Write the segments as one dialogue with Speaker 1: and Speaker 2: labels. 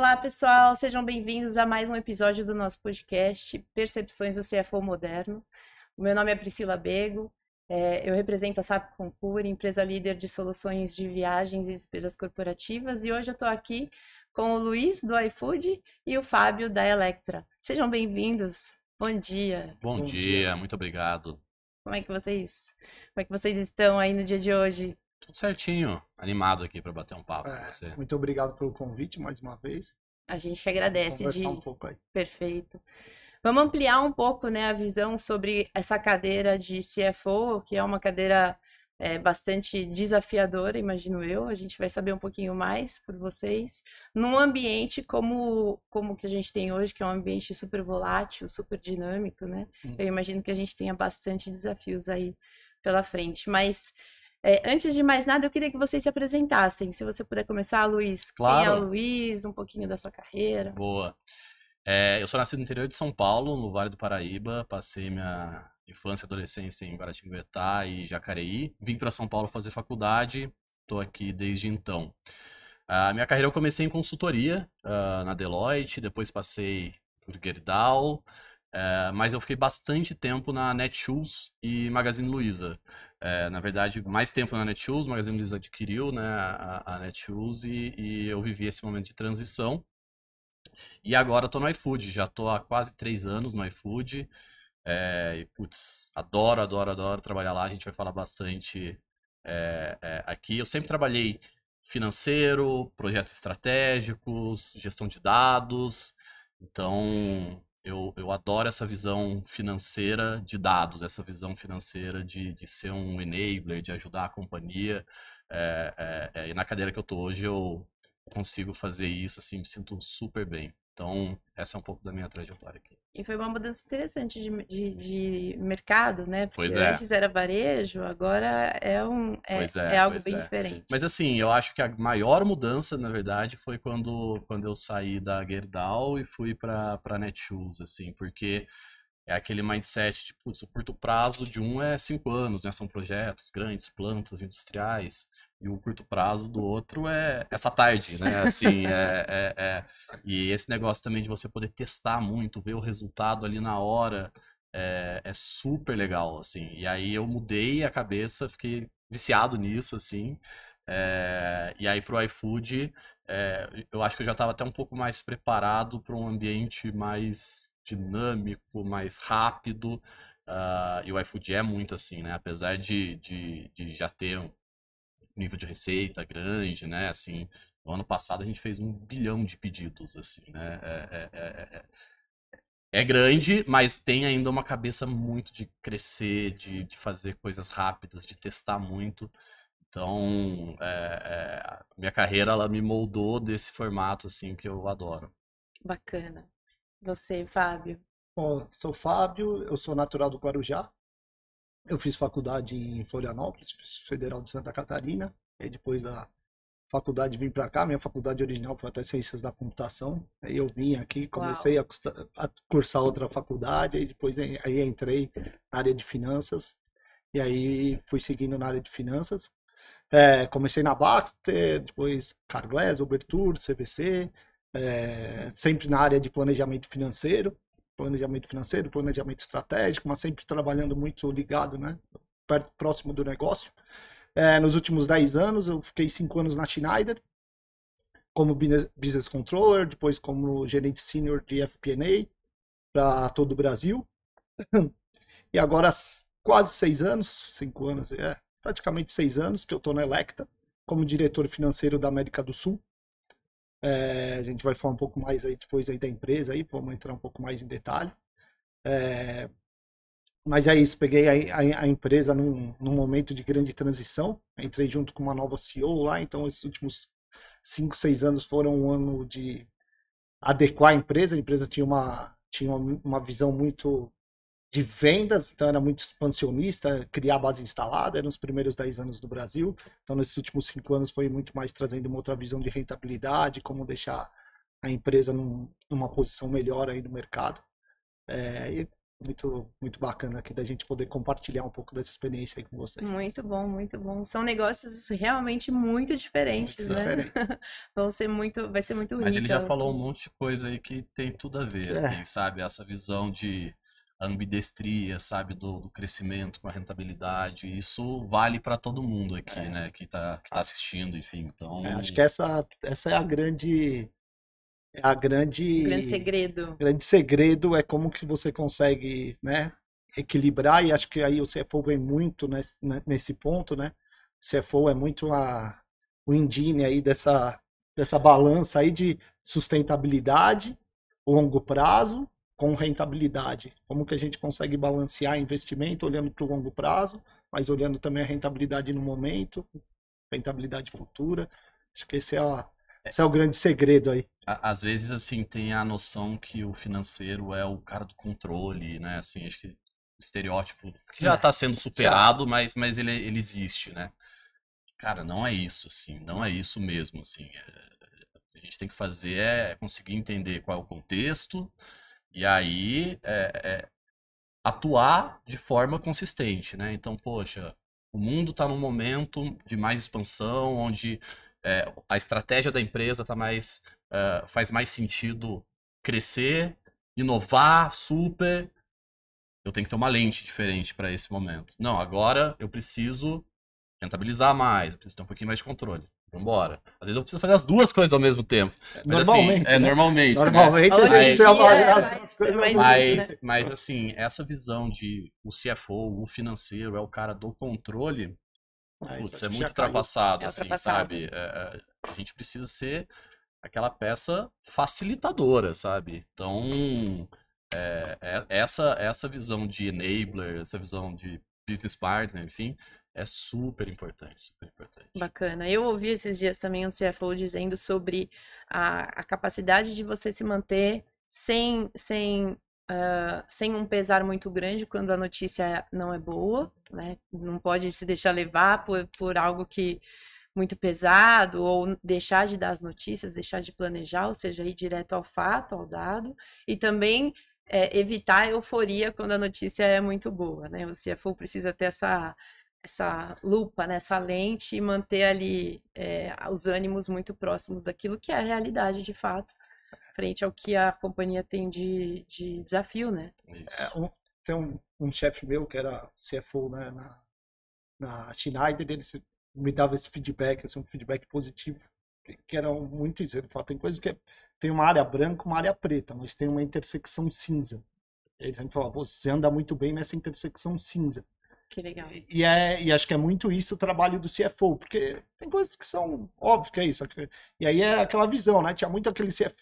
Speaker 1: Olá, pessoal, sejam bem-vindos a mais um episódio do nosso podcast Percepções do CFO Moderno. O meu nome é Priscila Bego, é, eu represento a SAP Concur, empresa líder de soluções de viagens e despesas corporativas, e hoje eu estou aqui com o Luiz do iFood e o Fábio da Electra. Sejam bem-vindos. Bom dia.
Speaker 2: Bom, Bom dia. dia, muito obrigado.
Speaker 1: Como é que vocês, como é que vocês estão aí no dia de hoje?
Speaker 2: Tudo certinho. Animado aqui para bater um papo
Speaker 3: é,
Speaker 2: com você.
Speaker 3: Muito obrigado pelo convite mais uma vez.
Speaker 1: A gente que agradece,
Speaker 3: de um pouco aí.
Speaker 1: Perfeito. Vamos ampliar um pouco, né, a visão sobre essa cadeira de CFO, que é uma cadeira é, bastante desafiadora, imagino eu. A gente vai saber um pouquinho mais por vocês. Num ambiente como como que a gente tem hoje, que é um ambiente super volátil, super dinâmico, né? Hum. Eu imagino que a gente tenha bastante desafios aí pela frente. Mas é, antes de mais nada, eu queria que vocês se apresentassem. Se você puder começar, Luiz.
Speaker 2: Claro.
Speaker 1: Quem é o Luiz? Um pouquinho da sua carreira.
Speaker 2: Boa. É, eu sou nascido no interior de São Paulo, no Vale do Paraíba. Passei minha infância e adolescência em Guaratinguetá e Jacareí. Vim para São Paulo fazer faculdade. Estou aqui desde então. A minha carreira eu comecei em consultoria uh, na Deloitte, depois passei por Gerdau, uh, mas eu fiquei bastante tempo na Netshoes e Magazine Luiza. É, na verdade, mais tempo na Netshoes, Magazine Luiza adquiriu né, a, a Netshoes e, e, eu vivi esse momento de transição. E agora estou no iFood, já estou há quase três anos no iFood. É, e, putz, adoro, adoro, adoro trabalhar lá. A gente vai falar bastante é, é, aqui. Eu sempre trabalhei financeiro, projetos estratégicos, gestão de dados. Então, eu, eu adoro essa visão financeira de dados, essa visão financeira de, de ser um enabler, de ajudar a companhia. É, é, é, e na cadeira que eu tô hoje, eu consigo fazer isso, assim, me sinto super bem. Então, essa é um pouco da minha trajetória aqui.
Speaker 1: E foi uma mudança interessante de, de, de mercado, né? Porque
Speaker 2: pois é.
Speaker 1: antes era varejo, agora é, um, é, é, é algo bem
Speaker 2: é.
Speaker 1: diferente.
Speaker 2: Mas assim, eu acho que a maior mudança, na verdade, foi quando, quando eu saí da Gerdau e fui para Netshoes, assim, porque é aquele mindset de, putz, o curto prazo de um é cinco anos, né? São projetos grandes, plantas industriais e o curto prazo do outro é essa tarde, né? Assim, é, é, é, E esse negócio também de você poder testar muito, ver o resultado ali na hora, é, é super legal, assim. E aí eu mudei a cabeça, fiquei viciado nisso, assim. É, e aí pro iFood, é, eu acho que eu já estava até um pouco mais preparado para um ambiente mais dinâmico, mais rápido. Uh, e o iFood é muito assim, né? Apesar de, de, de já ter nível de receita grande, né? Assim, no ano passado a gente fez um bilhão de pedidos, assim, né? É, é, é, é grande, mas tem ainda uma cabeça muito de crescer, de, de fazer coisas rápidas, de testar muito. Então, é, minha carreira ela me moldou desse formato assim que eu adoro.
Speaker 1: Bacana. Você, Fábio?
Speaker 3: Bom, sou Fábio, eu sou natural do Guarujá, eu fiz faculdade em Florianópolis, Federal de Santa Catarina. E depois da faculdade vim para cá. Minha faculdade original foi até Ciências da Computação. Aí eu vim aqui, comecei a, a, cursar outra faculdade. Aí depois aí entrei na área de finanças. E aí fui seguindo na área de finanças. É, comecei na Baxter, depois Carglass, Obertur, CVC. É, sempre na área de planejamento financeiro planejamento financeiro, planejamento estratégico, mas sempre trabalhando muito ligado, né, perto, próximo do negócio. É, nos últimos 10 anos, eu fiquei 5 anos na Schneider, como business controller, depois como gerente senior de FP&A para todo o Brasil. E agora, quase 6 anos, 5 anos, é, praticamente 6 anos que eu estou na Electa, como diretor financeiro da América do Sul. É, a gente vai falar um pouco mais aí depois aí da empresa, aí, vamos entrar um pouco mais em detalhe. É, mas é isso, peguei a, a, a, empresa num, num momento de grande transição, entrei junto com uma nova CEO lá, então esses últimos 5, 6 anos foram um ano de adequar a empresa, a empresa tinha uma, tinha uma, uma visão muito de vendas, então era muito expansionista, criar base instalada, eram os primeiros 10 anos do Brasil. Então, nesses últimos 5 anos, foi muito mais trazendo uma outra visão de rentabilidade, como deixar a empresa num, numa posição melhor aí no mercado. É, e muito, muito bacana aqui da gente poder compartilhar um pouco dessa experiência aí com vocês.
Speaker 1: Muito bom, muito bom. São negócios realmente muito diferentes,
Speaker 3: Muito
Speaker 1: né?
Speaker 3: diferente.
Speaker 1: Vão ser muito, vai ser muito rico.
Speaker 2: Mas ele já falou um monte de coisa aí que tem tudo a ver,
Speaker 3: É.
Speaker 2: assim, sabe? Essa visão de ambidestria, sabe? Do, do crescimento com a rentabilidade. Isso vale para todo mundo aqui,
Speaker 3: É.
Speaker 2: né? Que tá, que tá assistindo, enfim. Então,
Speaker 3: É, acho que essa, essa é a grande. É a grande.
Speaker 1: O grande segredo.
Speaker 3: grande segredo é como que você consegue, né, equilibrar, e acho que aí o CFO vem muito nesse, né, nesse ponto, né? O CFO é muito a, o engine aí dessa, dessa balança aí de sustentabilidade, longo prazo, com rentabilidade. Como que a gente consegue balancear investimento olhando para o longo prazo, mas olhando também a rentabilidade no momento, rentabilidade futura. Acho que esse é, a, esse é o grande segredo aí.
Speaker 2: às vezes, assim, tem a noção que o financeiro é o cara do controle, né? Assim, acho que o estereótipo que já
Speaker 3: É,
Speaker 2: tá sendo superado, mas, mas ele, ele existe, né? Cara, não é isso, assim, não é isso mesmo, assim. É- a gente tem que fazer é conseguir entender qual é o contexto e aí é, é, atuar de forma consistente, né? Então, poxa, o mundo está num momento de mais expansão, onde é, a estratégia da empresa tá mais, é, faz mais sentido crescer, inovar, super. Eu tenho que ter uma lente diferente para esse momento. Não, agora eu preciso rentabilizar mais, eu preciso ter um pouquinho mais de controle. Vambora. Às vezes eu preciso fazer as duas coisas ao mesmo tempo. Mas assim,
Speaker 3: Normalmente,
Speaker 2: é
Speaker 3: né?
Speaker 2: normalmente, né?
Speaker 3: Normalmente
Speaker 1: Hoje
Speaker 3: a
Speaker 1: em
Speaker 3: gente
Speaker 1: dia
Speaker 3: trabalha
Speaker 1: é
Speaker 3: as
Speaker 1: mais-
Speaker 3: coisas
Speaker 1: é mais
Speaker 3: normais.
Speaker 1: isso,
Speaker 2: Mas, mas assim, essa visão de o CFO, o financeiro, é o cara do controle,
Speaker 3: Ah, isso
Speaker 2: putz, é muito ultrapassado,
Speaker 1: É
Speaker 2: assim,
Speaker 1: ultrapassado.
Speaker 2: sabe? É, é, a gente precisa ser aquela peça facilitadora, sabe? Então, é, é- essa, essa visão de enabler, essa visão de business partner, enfim, é super importante, super importante.
Speaker 1: Bacana. Eu ouvi esses dias também um CFO dizendo sobre a, a capacidade de você se manter sem, sem, ah, sem um pesar muito grande quando a notícia não é boa, né? Não pode se deixar levar por, por algo que muito pesado ou deixar de dar as notícias, deixar de planejar, ou seja, ir direto ao fato, ao dado, e também é, evitar a euforia quando a notícia é muito boa, né? O CFO precisa ter essa essa lupa, né, essa lente e manter ali é, os ânimos muito próximos daquilo que é a realidade de fato, frente ao que a companhia tem de, de desafio, né?
Speaker 3: É, um- tem um, um chefe meu que era CFO né, na, na Schneider, ele me dava esse feedback, assim, um feedback positivo, que, que era muito isso. Ele falava, tem coisas que é- tem uma área branca, uma área preta, mas tem uma intersecção cinza. Ele sempre falava, você anda muito bem nessa intersecção cinza.
Speaker 1: Que legal.
Speaker 3: E, é, e acho que é muito isso o trabalho do CFO, porque tem coisas que são óbvio que é isso. E aí é aquela visão, né? Tinha muito aquele CF,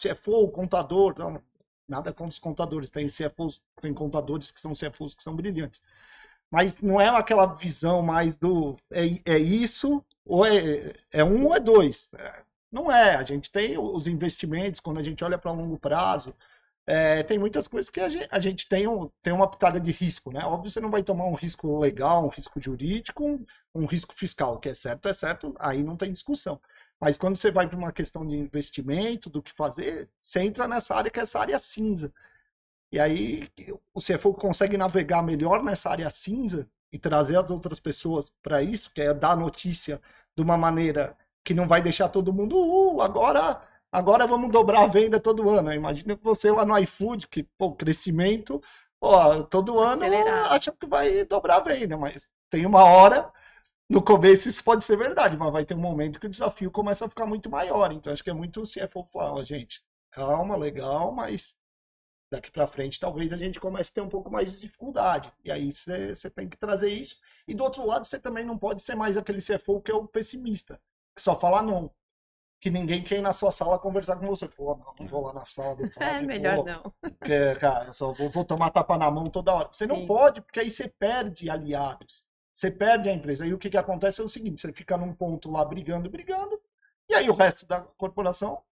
Speaker 3: CFO, contador, não, nada contra os contadores. Tem CFOs, tem contadores que são CFOs que são brilhantes. Mas não é aquela visão mais do é, é isso, ou é, é um ou é dois. É, não é. A gente tem os investimentos, quando a gente olha para longo prazo, é, tem muitas coisas que a gente, a gente tem, um, tem uma pitada de risco, né? Óbvio, você não vai tomar um risco legal, um risco jurídico, um, um risco fiscal, que é certo, é certo, aí não tem discussão. Mas quando você vai para uma questão de investimento, do que fazer, você entra nessa área que é essa área cinza. E aí o CFO consegue navegar melhor nessa área cinza e trazer as outras pessoas para isso, que é dar notícia de uma maneira que não vai deixar todo mundo, uh, agora Agora vamos dobrar a venda todo ano. Imagina você lá no iFood, que, pô, crescimento, ó, todo ano acha que vai dobrar a venda, mas tem uma hora, no começo isso pode ser verdade, mas vai ter um momento que o desafio começa a ficar muito maior. Então acho que é muito o CFO falar, ó, gente, calma, legal, mas daqui para frente talvez a gente comece a ter um pouco mais de dificuldade. E aí você você tem que trazer isso. E do outro lado, você também não pode ser mais aquele CFO que é o pessimista, que só fala não que ninguém quer ir na sua sala conversar com você. Pô, não, não vou lá na sala do
Speaker 1: É
Speaker 3: Fábio,
Speaker 1: melhor
Speaker 3: pô,
Speaker 1: não.
Speaker 3: porque, cara, eu só vou, vou tomar tapa na mão toda hora. Você não
Speaker 1: Sim.
Speaker 3: pode, porque aí você perde aliados. Você perde a empresa. Aí o que, que acontece é o seguinte: você fica num ponto lá brigando, brigando, e aí o resto da corporação,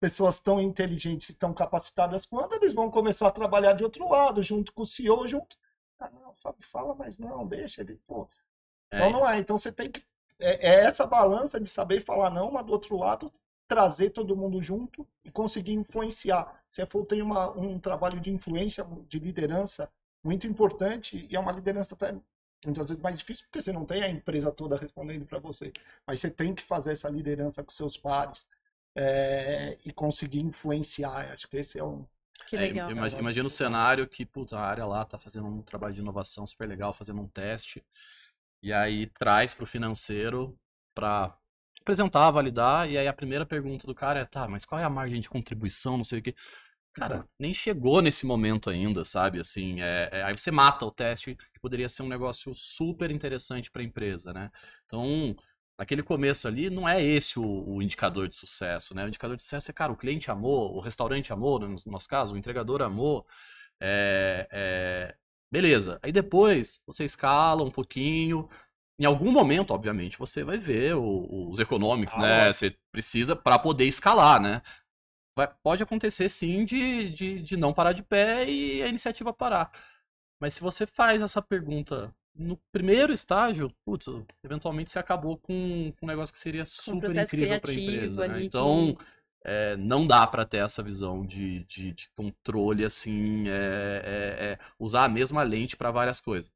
Speaker 3: pessoas tão inteligentes e tão capacitadas quanto, eles vão começar a trabalhar de outro lado, junto com o CEO, junto. Ah, não, Fábio, fala, mas não, deixa ele, pô. Então
Speaker 2: É,
Speaker 3: não é. Então você tem que. É, é essa balança de saber falar não, mas do outro lado, trazer todo mundo junto e conseguir influenciar. CFO tem uma, um trabalho de influência, de liderança muito importante e é uma liderança até muitas vezes mais difícil porque você não tem a empresa toda respondendo para você, mas você tem que fazer essa liderança com seus pares é, e conseguir influenciar. Acho que esse é um
Speaker 1: que legal.
Speaker 2: É, imagina, imagina o cenário que puta, a área lá tá fazendo um trabalho de inovação super legal, fazendo um teste, e aí traz para o financeiro para apresentar, validar, e aí a primeira pergunta do cara é, tá, mas qual é a margem de contribuição, não sei o quê. Cara, nem chegou nesse momento ainda, sabe? Assim, é, é, aí você mata o teste, que poderia ser um negócio super interessante para a empresa, né? Então, naquele começo ali, não é esse o, o, indicador de sucesso, né? O indicador de sucesso é, cara, o cliente amou, o restaurante amou, no nosso caso, o entregador amou, é, é... beleza. Aí depois você escala um pouquinho, em algum momento, obviamente, você vai ver o, os economics, ah, né? Você precisa para poder escalar, né? Vai, pode acontecer sim de, de, de não parar de pé e a iniciativa parar. Mas se você faz essa pergunta no primeiro estágio, putz, eventualmente você acabou com, com um negócio que seria super um incrível para a empresa. Né? Então, que... é, não dá para ter essa visão de, de, de controle assim, é, é, é usar a mesma lente para várias coisas.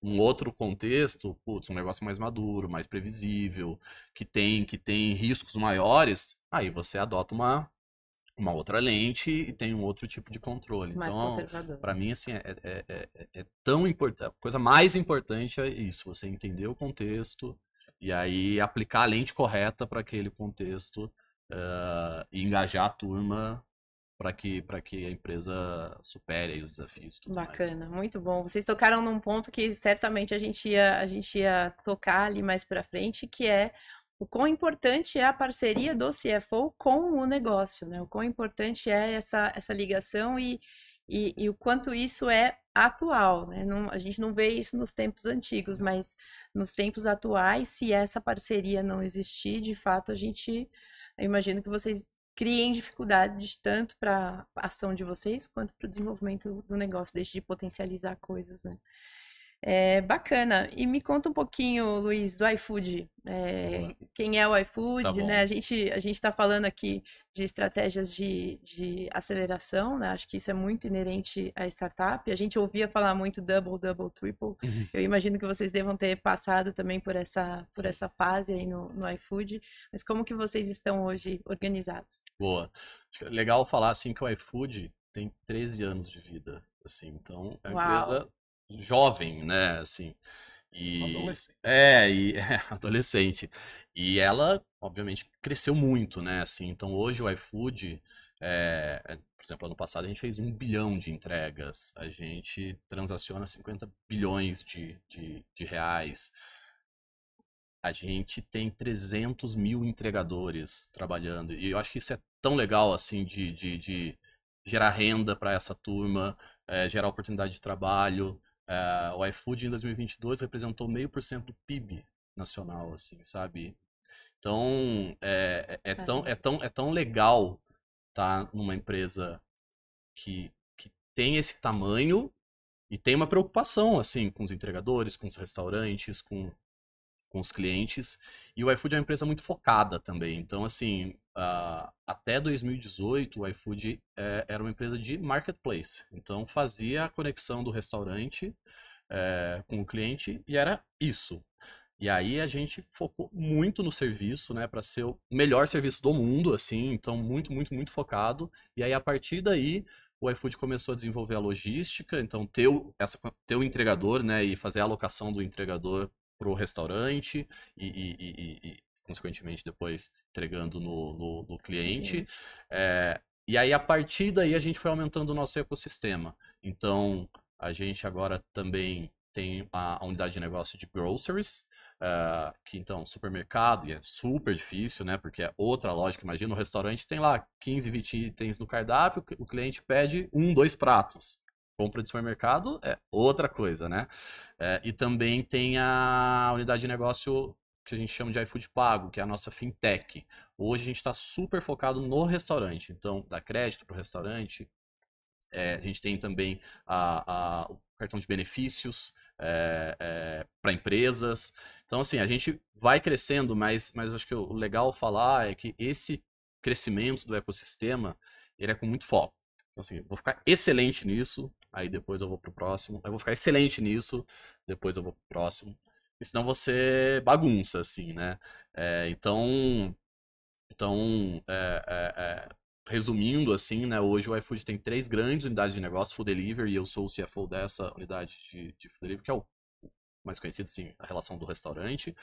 Speaker 2: Um outro contexto, putz, um negócio mais maduro, mais previsível, que tem que tem riscos maiores, aí você adota uma uma outra lente e tem um outro tipo de controle. Mais então, para mim, assim, é, é, é, é tão importante. A coisa mais importante é isso: você entender o contexto e aí aplicar a lente correta para aquele contexto uh, e engajar a turma para que, que a empresa supere os desafios. Tudo
Speaker 1: Bacana,
Speaker 2: mais.
Speaker 1: muito bom. Vocês tocaram num ponto que certamente a gente ia, a gente ia tocar ali mais para frente, que é o quão importante é a parceria do CFO com o negócio, né? O quão importante é essa, essa ligação e, e, e o quanto isso é atual, né? Não, a gente não vê isso nos tempos antigos, mas nos tempos atuais, se essa parceria não existir, de fato, a gente, eu imagino que vocês criem dificuldades tanto para a ação de vocês quanto para o desenvolvimento do negócio, deixe de potencializar coisas, né? É, bacana. E me conta um pouquinho, Luiz, do iFood. É, quem é o iFood, tá né? A gente a gente está falando aqui de estratégias de, de aceleração, né? Acho que isso é muito inerente à startup. A gente ouvia falar muito double, double, triple. Uhum. Eu imagino que vocês devam ter passado também por essa por Sim. essa fase aí no, no iFood. Mas como que vocês estão hoje organizados?
Speaker 2: Boa. É legal falar assim que o iFood tem 13 anos de vida, assim. Então, é uma Uau. empresa jovem, né, assim. E adolescente. é, e é, adolescente. E ela, obviamente, cresceu muito, né, assim. Então, hoje o iFood é, por exemplo, ano passado a gente fez um bilhão de entregas, a gente transaciona 50 bilhões de, de, de reais, a gente tem 300 mil entregadores trabalhando, e eu acho que isso é tão legal, assim, de, de, de gerar renda para essa turma, é, gerar oportunidade de trabalho, Uh, o iFood em 2022 representou meio por cento do PIB nacional, assim, sabe? Então, é, é, é tão, é, tão, é tão legal estar tá numa empresa que, que tem esse tamanho e tem uma preocupação, assim, com os entregadores, com os restaurantes, com, com os clientes. E o iFood é uma empresa muito focada também. Então, assim, uh, até 2018, o iFood é, era uma empresa de marketplace. Então, fazia a conexão do restaurante é, com o cliente e era isso. E aí a gente focou muito no serviço, né, para ser o melhor serviço do mundo, assim, então muito, muito, muito focado. E aí a partir daí o iFood começou a desenvolver a logística, então ter o, essa, ter o entregador, né, e fazer a alocação do entregador para o restaurante e, e, e, e, consequentemente depois entregando no, no, no cliente. É, e aí a partir daí a gente foi aumentando o nosso ecossistema. Então a gente agora também tem a, a unidade de negócio de groceries, uh, que então supermercado, e é super difícil, né? Porque é outra lógica. Imagina, um restaurante tem lá 15, 20 itens no cardápio, o cliente pede um, dois pratos compra de supermercado é outra coisa, né? É, e também tem a unidade de negócio que a gente chama de iFood Pago, que é a nossa fintech. Hoje a gente está super focado no restaurante, então dá crédito para o restaurante. É, a gente tem também a, a, o cartão de benefícios é, é para empresas. Então, assim, a gente vai crescendo, mas, mas acho que o legal falar é que esse crescimento do ecossistema, ele é com muito foco. Então, assim, vou ficar excelente nisso, aí depois eu vou pro próximo. Eu vou ficar excelente nisso, depois eu vou pro próximo. E senão você bagunça, assim, né? É, então, então é, é, é, resumindo, assim, né? Hoje o iFood tem três grandes unidades de negócio, Food Delivery, e eu sou o CFO dessa unidade de, de Food Delivery, que é o mais conhecido, assim, a relação do restaurante,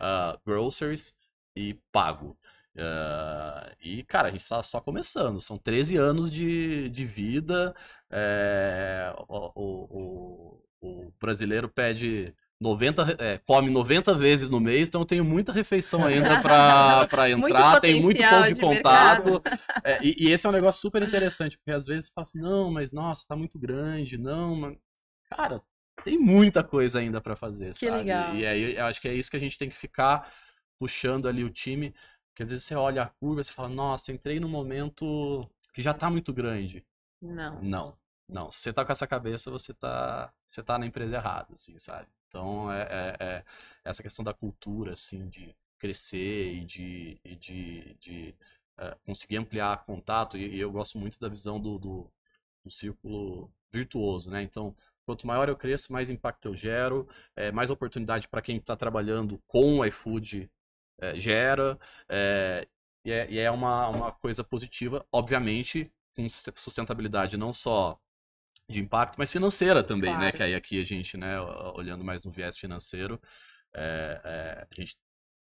Speaker 2: uh, Groceries e Pago. Uh, e, cara, a gente está só começando. São 13 anos de, de vida. É, o, o, o, brasileiro pede 90, é, come 90 vezes no mês, então eu tenho muita refeição ainda para entrar, tem muito ponto de, de contato. É, e, e, esse é um negócio super interessante, porque às vezes fala assim, não, mas nossa, tá muito grande, não, mas... Cara, tem muita coisa ainda para fazer, que sabe? Legal. E aí eu acho que é isso que a gente tem que ficar puxando ali o time porque às vezes você olha a curva e fala, nossa, entrei num momento que já tá muito grande.
Speaker 1: Não.
Speaker 2: Não. Não. Se você tá com essa cabeça, você tá, você tá na empresa errada, assim, sabe? Então, é, é, é essa questão da cultura, assim, de crescer e de, e de, de é, conseguir ampliar contato. E, e, eu gosto muito da visão do, do, do círculo virtuoso, né? Então, quanto maior eu cresço, mais impacto eu gero, é, mais oportunidade para quem está trabalhando com o iFood é, gera, é, e é, e é uma, uma coisa positiva, obviamente, com sustentabilidade não só de impacto, mas financeira também, né? claro. né? Que aí aqui a gente, né, olhando mais no viés financeiro, é, é, a gente,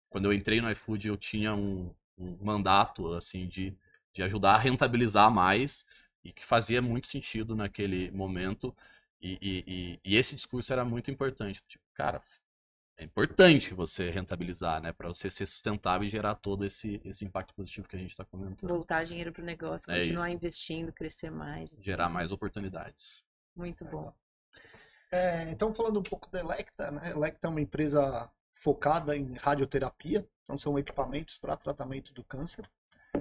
Speaker 2: quando eu entrei no iFood, eu tinha um, um, mandato, assim, de, de ajudar a rentabilizar mais e que fazia muito sentido naquele momento. E, e, e, e esse discurso era muito importante. Tipo, cara, é importante você rentabilizar, né? Para você ser sustentável e gerar todo esse, esse impacto positivo que a gente está comentando.
Speaker 1: Voltar dinheiro para o negócio, é continuar investindo, crescer mais.
Speaker 2: Gerar mais oportunidades.
Speaker 1: Muito bom.
Speaker 3: É, então, falando um pouco da Electa, né? A Electa é uma empresa focada em radioterapia, então são equipamentos para tratamento do câncer.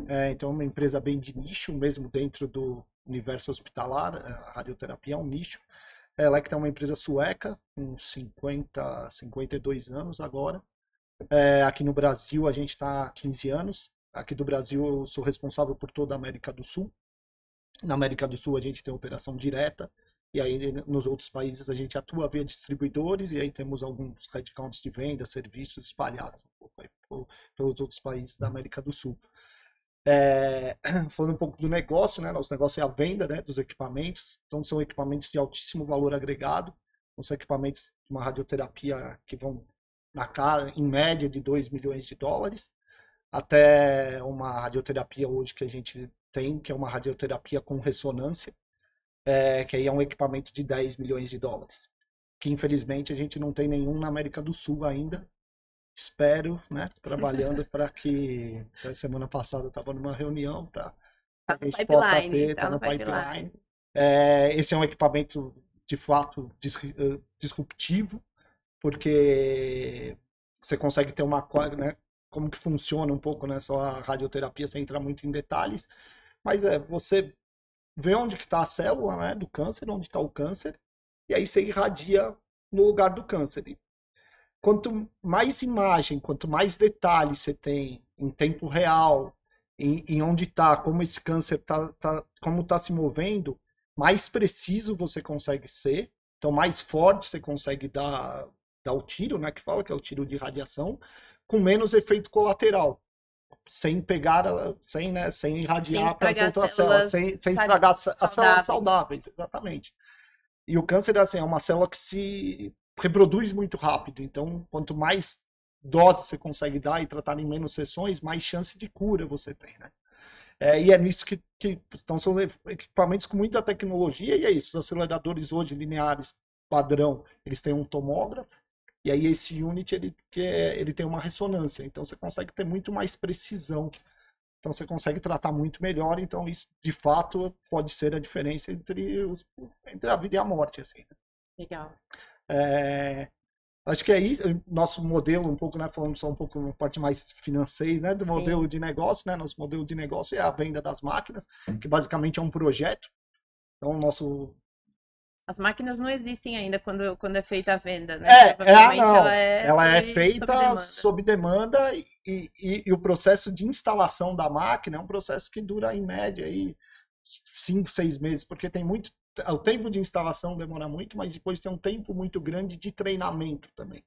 Speaker 3: É, então, é uma empresa bem de nicho, mesmo dentro do universo hospitalar, a radioterapia é um nicho. Ela que é uma empresa sueca, com 50, 52 anos agora. É, aqui no Brasil a gente está há 15 anos. Aqui do Brasil eu sou responsável por toda a América do Sul. Na América do Sul a gente tem operação direta. E aí nos outros países a gente atua via distribuidores e aí temos alguns headcounts de venda, serviços espalhados pelos outros países da América do Sul. É, falando um pouco do negócio, né? Nosso negócio é a venda né, dos equipamentos. Então, são equipamentos de altíssimo valor agregado. Então, são equipamentos de uma radioterapia que vão na cara, em média, de 2 milhões de dólares, até uma radioterapia hoje que a gente tem, que é uma radioterapia com ressonância, é, que aí é um equipamento de 10 milhões de dólares. Que infelizmente a gente não tem nenhum na América do Sul ainda, espero, né, trabalhando para que semana passada eu estava numa reunião para
Speaker 1: tá a gente possa ter, tá, tá no pipeline.
Speaker 3: pipeline. É, esse é um equipamento de fato disruptivo, porque você consegue ter uma né, como que funciona um pouco, né, só a radioterapia, sem entrar muito em detalhes, mas é você vê onde que está a célula, né, do câncer, onde está o câncer, e aí você irradia no lugar do câncer quanto mais imagem, quanto mais detalhes você tem em tempo real, em, em onde está, como esse câncer está, tá, como está se movendo, mais preciso você consegue ser. Então, mais forte você consegue dar, dar o tiro, né? Que fala que é o tiro de radiação, com menos efeito colateral. Sem pegar, sem, né, sem irradiar para as outras células, sem, sem estragar as células saudáveis, exatamente. E o câncer assim, é uma célula que se reproduz muito rápido. Então, quanto mais dose você consegue dar e tratar em menos sessões, mais chance de cura você tem, né? É, e é nisso que, que então são equipamentos com muita tecnologia e é isso. Os aceleradores hoje lineares padrão, eles têm um tomógrafo e aí esse unit ele, ele tem uma ressonância, então você consegue ter muito mais precisão. Então você consegue tratar muito melhor, então isso de fato pode ser a diferença entre, os, entre a vida e a morte, assim. Né?
Speaker 1: Legal.
Speaker 3: É, acho que é isso, nosso modelo, um pouco, né, falando só um pouco uma parte mais financeira, né, do Sim. modelo de negócio, né, nosso modelo de negócio é a venda das máquinas, que basicamente é um projeto. Então, nosso
Speaker 1: As máquinas não existem ainda quando, quando é feita a venda, né?
Speaker 3: É, é, não.
Speaker 1: ela é,
Speaker 3: Ela é feita
Speaker 1: sob demanda.
Speaker 3: sob demanda e, e- e o processo de instalação da máquina é um processo que dura em média aí cinco, seis meses, porque tem muito o tempo de instalação demora muito, mas depois tem um tempo muito grande de treinamento também.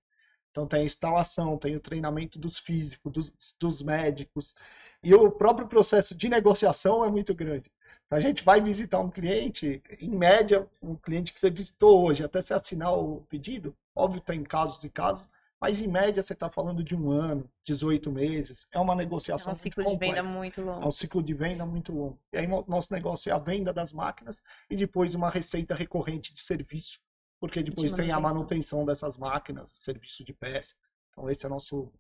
Speaker 3: Então tem a instalação, tem o treinamento dos físicos, dos, dos médicos e o próprio processo de negociação é muito grande. A gente vai visitar um cliente, em média, um cliente que você visitou hoje, até você assinar o pedido, óbvio tem casos e casos, mas em média você está falando de um ano, 18 meses, é uma
Speaker 1: É
Speaker 3: negociação
Speaker 1: um
Speaker 3: muito
Speaker 1: ciclo de venda muito
Speaker 3: É
Speaker 1: longo.
Speaker 3: um ciclo de venda muito longo. E aí no- nosso negócio é a venda das máquinas e depois uma receita recorrente de serviço, porque depois tem a
Speaker 1: manutenção.
Speaker 3: manutenção dessas máquinas, serviço de peça. Então esse é o nosso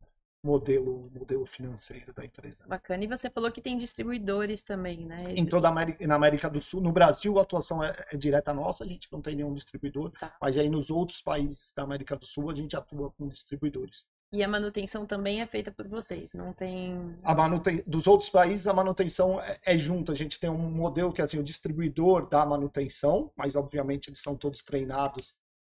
Speaker 3: modelo, modelo financeiro da empresa.
Speaker 1: Bacana. E você falou que tem distribuidores também, né?
Speaker 3: Em
Speaker 1: Esse-
Speaker 3: toda a América, na América do Sul, no Brasil a atuação é, é direta nossa, a gente não tem nenhum distribuidor,
Speaker 1: Tá.
Speaker 3: mas aí nos outros países da América do Sul a gente atua com distribuidores.
Speaker 1: E a manutenção também é feita por vocês, não tem.
Speaker 3: A manuten... Dos outros países, a manutenção é, é junta. A gente tem um modelo que é assim, o distribuidor dá a manutenção, mas obviamente eles são todos treinados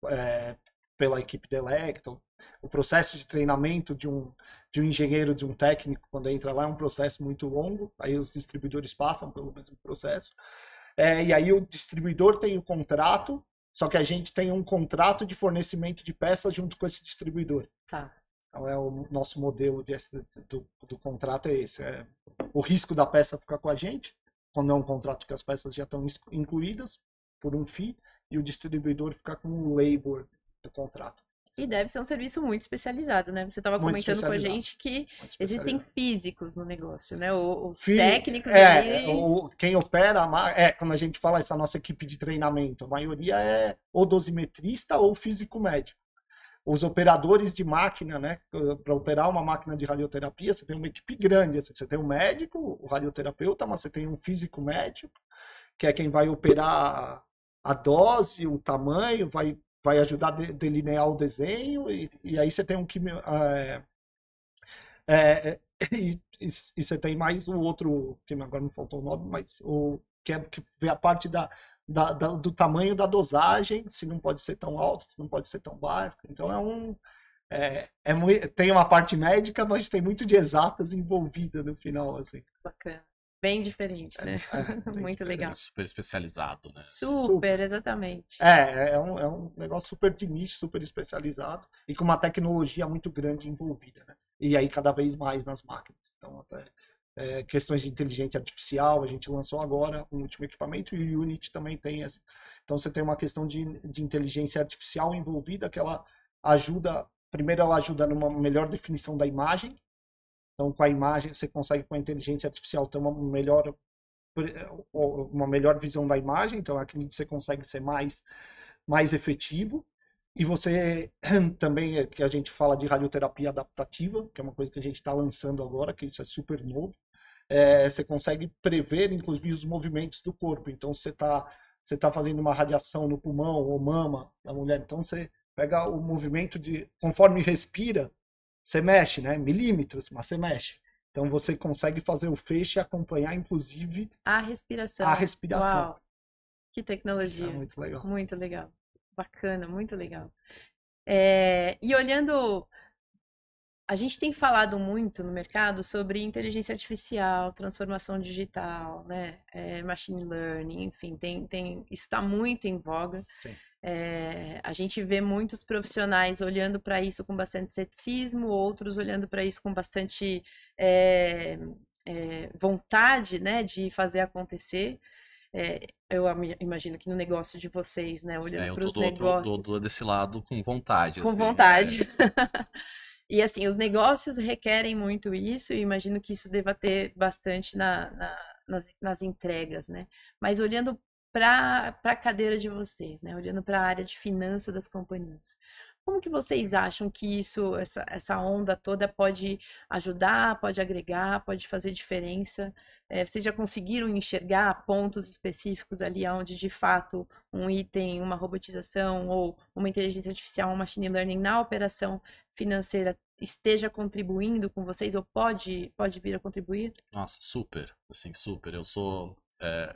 Speaker 3: é, pela equipe da Electon. O processo de treinamento de um, de um engenheiro, de um técnico, quando entra lá, é um processo muito longo. Aí os distribuidores passam pelo mesmo processo. É, e aí o distribuidor tem o contrato, só que a gente tem um contrato de fornecimento de peças junto com esse distribuidor.
Speaker 1: Tá.
Speaker 3: Então é o nosso modelo de, do, do contrato é esse. É, o risco da peça ficar com a gente, quando é um contrato que as peças já estão incluídas por um FII, e o distribuidor ficar com o labor do contrato.
Speaker 1: E deve ser um serviço muito especializado, né? Você estava comentando com a gente que existem físicos no negócio, né? Os
Speaker 3: Fi-
Speaker 1: técnicos
Speaker 3: É,
Speaker 1: ali.
Speaker 3: o, quem opera, é, quando a gente fala essa nossa equipe de treinamento, a maioria é ou dosimetrista ou físico médico. Os operadores de máquina, né, para operar uma máquina de radioterapia, você tem uma equipe grande, assim, você tem um médico, o radioterapeuta, mas você tem um físico médico, que é quem vai operar a dose, o tamanho, vai, vai ajudar a de- delinear o desenho, e, e aí você tem um quimio, é, é, e, e, e você tem mais o outro, que agora não faltou o nome, mas o que, é, que vê a parte da, da, da- do tamanho da dosagem, se não pode ser tão alto, se não pode ser tão baixo. Então é um. É, é tem uma parte médica, mas tem muito de exatas envolvida no final, assim.
Speaker 1: Bacana. Bem diferente, né?
Speaker 3: É, bem
Speaker 1: Muito legal.
Speaker 2: É Super especializado, né?
Speaker 1: Super, exatamente.
Speaker 3: É, é um, é um negócio super de nicho, super especializado e com uma tecnologia muito grande envolvida, né? E aí cada vez mais nas máquinas. Então, até é, questões de inteligência artificial, a gente lançou agora um último equipamento e o Unity também tem essa. Então, você tem uma questão de, de inteligência artificial envolvida que ela ajuda, primeiro ela ajuda numa melhor definição da imagem. Então, com a imagem, você consegue com a inteligência artificial ter uma melhor uma melhor visão da imagem, então aquilo você consegue ser mais mais efetivo. E você também, é que a gente fala de radioterapia adaptativa, que é uma coisa que a gente está lançando agora, que isso é super novo. É, você consegue prever, inclusive, os movimentos do corpo. Então, você está você tá fazendo uma radiação no pulmão ou mama da mulher. Então, você pega o movimento de. Conforme respira, você mexe, né? Milímetros, mas você mexe. Então, você consegue fazer o feixe e acompanhar, inclusive,
Speaker 1: A respiração.
Speaker 3: a respiração.
Speaker 1: Uau. Que tecnologia.
Speaker 3: É muito legal.
Speaker 1: Muito legal. Bacana, muito legal. É, e olhando, a gente tem falado muito no mercado sobre inteligência artificial, transformação digital, né? É, machine learning, enfim, tem, tem, isso está muito em voga.
Speaker 3: Sim.
Speaker 1: É, a gente vê muitos profissionais olhando para isso com bastante ceticismo, outros olhando para isso com bastante é, é, vontade, né, de fazer acontecer. É, eu imagino que no negócio de vocês, né,
Speaker 2: É,
Speaker 1: olhando
Speaker 2: eu
Speaker 1: para os
Speaker 2: outro-
Speaker 1: negócios.
Speaker 2: do- do- desse lado com vontade.
Speaker 1: Com
Speaker 2: assim,
Speaker 1: vontade.
Speaker 2: é.
Speaker 1: E assim, os negócios requerem muito isso, e imagino que isso deva ter bastante na, na- nas, nas entregas, né? Mas olhando para a cadeira de vocês, né? Olhando para a área de finanças das companhias. Como que vocês acham que isso, essa, essa onda toda pode ajudar, pode agregar, pode fazer diferença? Eh, vocês já conseguiram enxergar pontos específicos ali onde de fato um item, uma robotização ou uma inteligência artificial, um machine learning na operação financeira esteja contribuindo com vocês ou pode, pode vir a contribuir?
Speaker 2: Nossa, super, assim, super. Eu sou. é,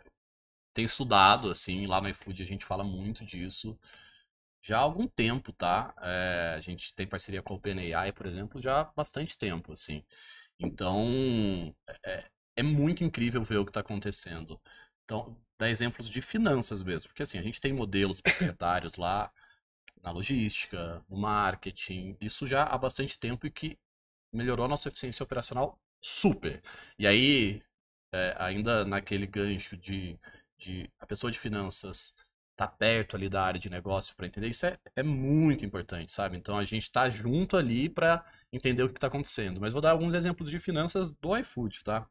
Speaker 2: tenho estudado, assim, lá no iFood a gente fala muito disso já há algum tempo, tá? É, a gente tem parceria com a OpenAI, por exemplo, já há bastante tempo, assim. Então, é, é muito incrível ver o que está acontecendo. Então, dá exemplos de finanças mesmo, porque assim, a gente tem modelos proprietários lá na logística, no marketing, isso já há bastante tempo e que melhorou a nossa eficiência operacional super. E aí, é, ainda naquele gancho de, de a pessoa de finanças tá perto ali da área de negócio para entender isso é, é muito importante, sabe? Então a gente tá junto ali para entender o que está acontecendo. Mas vou dar alguns exemplos de finanças do iFood, tá?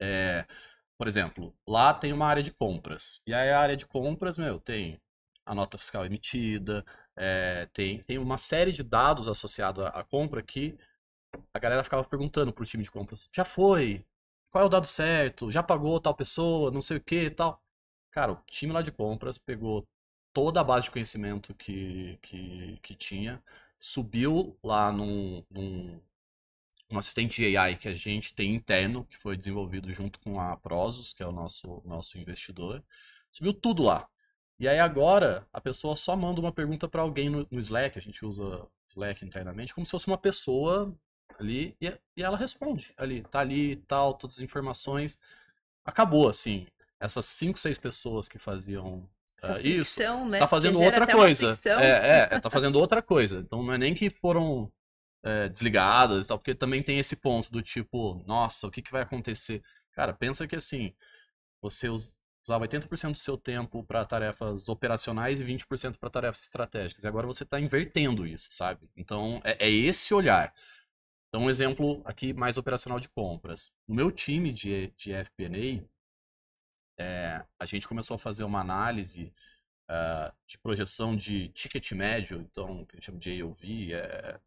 Speaker 2: É, por exemplo, lá tem uma área de compras. E aí a área de compras, meu, tem a nota fiscal emitida, é, tem, tem uma série de dados associados à, à compra que a galera ficava perguntando pro time de compras. Já foi? Qual é o dado certo? Já pagou tal pessoa? Não sei o que tal. Cara, o time lá de compras pegou toda a base de conhecimento que, que, que tinha, subiu lá num, num um assistente de AI que a gente tem interno, que foi desenvolvido junto com a Prosus, que é o nosso, nosso investidor. Subiu tudo lá. E aí agora a pessoa só manda uma pergunta para alguém no, no, Slack, a gente usa Slack internamente, como se fosse uma pessoa ali, e, e ela responde ali, tá ali, tal, todas as informações. Acabou, assim essas cinco, seis pessoas que faziam uh, isso, né? tá fazendo outra coisa. É, é, tá fazendo outra coisa. Então não é nem que foram é, desligadas e tal, porque também tem esse ponto do tipo, nossa, o que, que vai acontecer? Cara, pensa que assim, você usava 80% do seu tempo para tarefas operacionais e 20% para tarefas estratégicas. E agora você está invertendo isso, sabe? Então é, é esse olhar. Então, um exemplo aqui mais operacional de compras. No meu time de, de FP&A, é, a gente começou a fazer uma análise uh, de projeção de ticket médio, então, que a gente chama de AOV, é,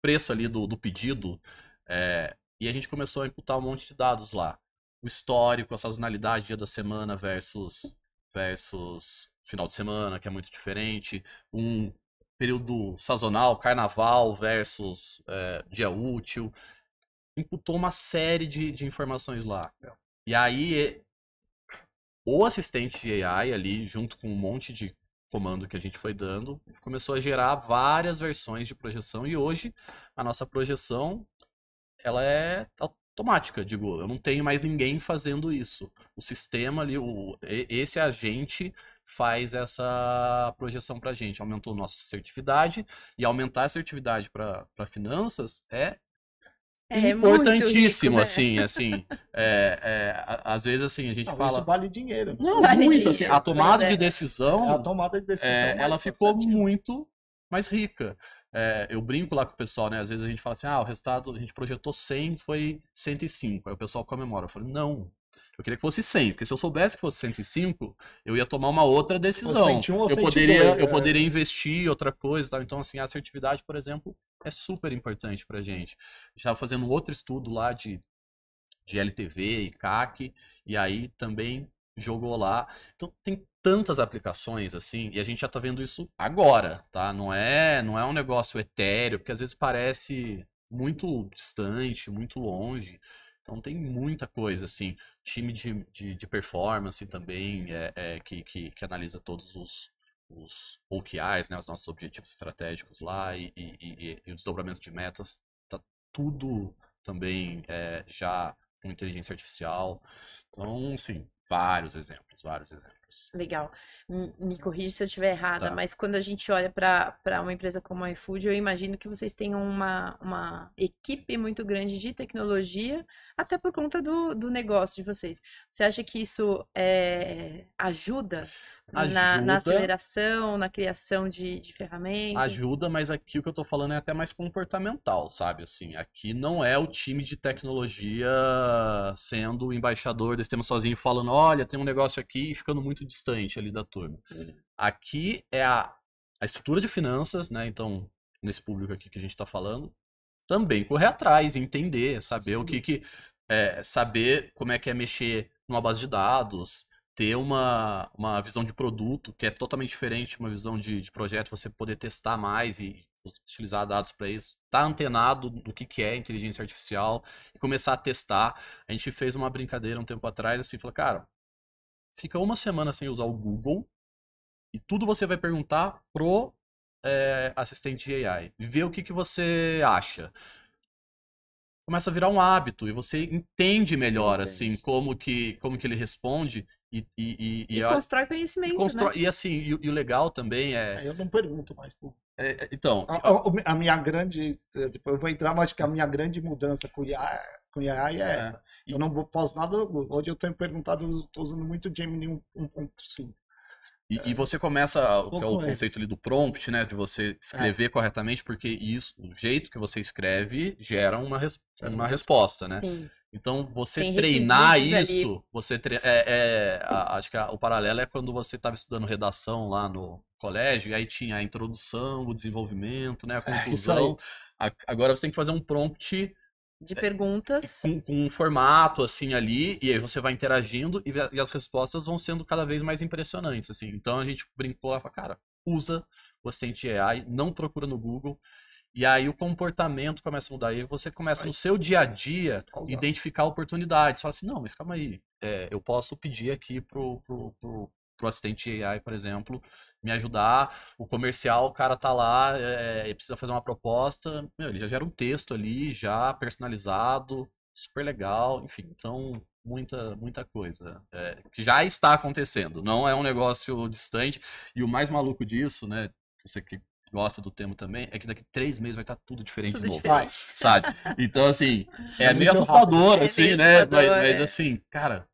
Speaker 2: preço ali do, do pedido, é, e a gente começou a imputar um monte de dados lá. O histórico, a sazonalidade, dia da semana versus, versus final de semana, que é muito diferente. Um período sazonal, carnaval versus é, dia útil. Imputou uma série de, de informações lá. E aí o assistente de AI ali, junto com um monte de comando que a gente foi dando, começou a gerar várias versões de projeção e hoje a nossa projeção ela é automática, digo, eu não tenho mais ninguém fazendo isso. O sistema ali, o, esse agente faz essa projeção para a gente. Aumentou nossa assertividade e aumentar a assertividade para finanças é é importantíssimo, rico, né? assim, assim. É, é, às vezes, assim, a gente não, fala.
Speaker 3: Isso vale dinheiro.
Speaker 2: Não,
Speaker 3: vale
Speaker 2: muito, assim. A tomada de decisão.
Speaker 3: É, a tomada de decisão.
Speaker 2: É, ela ficou muito mais rica. É, eu brinco lá com o pessoal, né? Às vezes a gente fala assim: ah, o resultado, a gente projetou 100, foi 105. Aí o pessoal comemora. Eu falo: não, eu queria que fosse 100, porque se eu soubesse que fosse 105, eu ia tomar uma outra decisão. 101 ou eu poderia, eu é. poderia investir em outra coisa, tal. Então assim, a assertividade, por exemplo, é super importante pra gente. Estava fazendo outro estudo lá de de LTV e CAC, e aí também jogou lá. Então tem tantas aplicações assim, e a gente já tá vendo isso agora, tá? Não é, não é um negócio etéreo, porque às vezes parece muito distante, muito longe. Então tem muita coisa, assim. Time de, de, de performance também, é, é que, que, que, analisa todos os, os OKRs, né, os nossos objetivos estratégicos lá e, e, e, e o desdobramento de metas. Tá tudo também é, já com inteligência artificial. Então, sim, vários exemplos, vários exemplos.
Speaker 1: Legal me corrija se eu estiver errada, tá. mas quando a gente olha para uma empresa como a iFood, eu imagino que vocês tenham uma, uma equipe muito grande de tecnologia, até por conta do, do negócio de vocês. Você acha que isso é, ajuda, ajuda na, na, aceleração, na criação de, de ferramentas?
Speaker 2: Ajuda, mas aqui o que eu estou falando é até mais comportamental, sabe? Assim, aqui não é o time de tecnologia sendo o embaixador desse tema sozinho, falando, olha, tem um negócio aqui e ficando muito distante ali da turma. Uhum. Aqui é a, a estrutura de finanças, né? Então, nesse público aqui que a gente está falando, também correr atrás, entender, saber Sim. o que que. É, saber como é que é mexer numa base de dados, ter uma, uma visão de produto que é totalmente diferente de uma visão de, de projeto, você poder testar mais e utilizar dados para isso, tá antenado do que, que é inteligência artificial e começar a testar. A gente fez uma brincadeira um tempo atrás, assim, falou, cara, fica uma semana sem usar o Google e tudo você vai perguntar pro é, assistente de AI. Vê o que, que você acha. Começa a virar um hábito e você entende melhor, assim, como que, como que ele responde e, e,
Speaker 1: e, e constrói conhecimento, e, constrói, né?
Speaker 2: e assim, e, e, o legal também
Speaker 3: é... Eu não pergunto mais, pô.
Speaker 2: É, então...
Speaker 3: A, a, a, minha grande... Eu vou entrar, mas acho que a minha grande mudança com o IA, com o IA é, é essa. Eu não posso nada... Hoje eu tenho perguntado, estou usando muito Gemini 1.5.
Speaker 2: E, e, você começa, que é o conceito ali do prompt, né? De você escrever é. corretamente, porque isso, o jeito que você escreve gera uma, res, uma resposta, né? Sim. Então, você Tem treinar isso, ali. você tre... é, é a, acho que a, o paralelo é quando você estava estudando redação lá no colégio, e aí tinha a introdução, o desenvolvimento, né, a é, conclusão. É agora você tem que fazer um prompt
Speaker 1: de é, perguntas.
Speaker 2: Com, com, um formato, assim, ali, e aí você vai interagindo e, e, as respostas vão sendo cada vez mais impressionantes, assim. Então a gente brincou lá, cara, usa o assistente AI, não procura no Google, e aí o comportamento começa a mudar. E você começa no seu dia a dia identificar oportunidades. Fala assim, não, mas calma aí, é, eu posso pedir aqui pro, pro, pro, pro assistente AI, por exemplo, me ajudar. O comercial, o cara tá lá, é, precisa fazer uma proposta, meu, ele já gera um texto ali, já personalizado, super legal, enfim, então muita muita coisa é, que já está acontecendo, não é um negócio distante. E o mais maluco disso, né? Você que gosta do tema também, é que daqui três meses vai estar tudo diferente tudo de novo. Diferente. Sabe? Então, assim, é, é meio assustador, rápido. assim, é né? Mas, mas, assim, cara,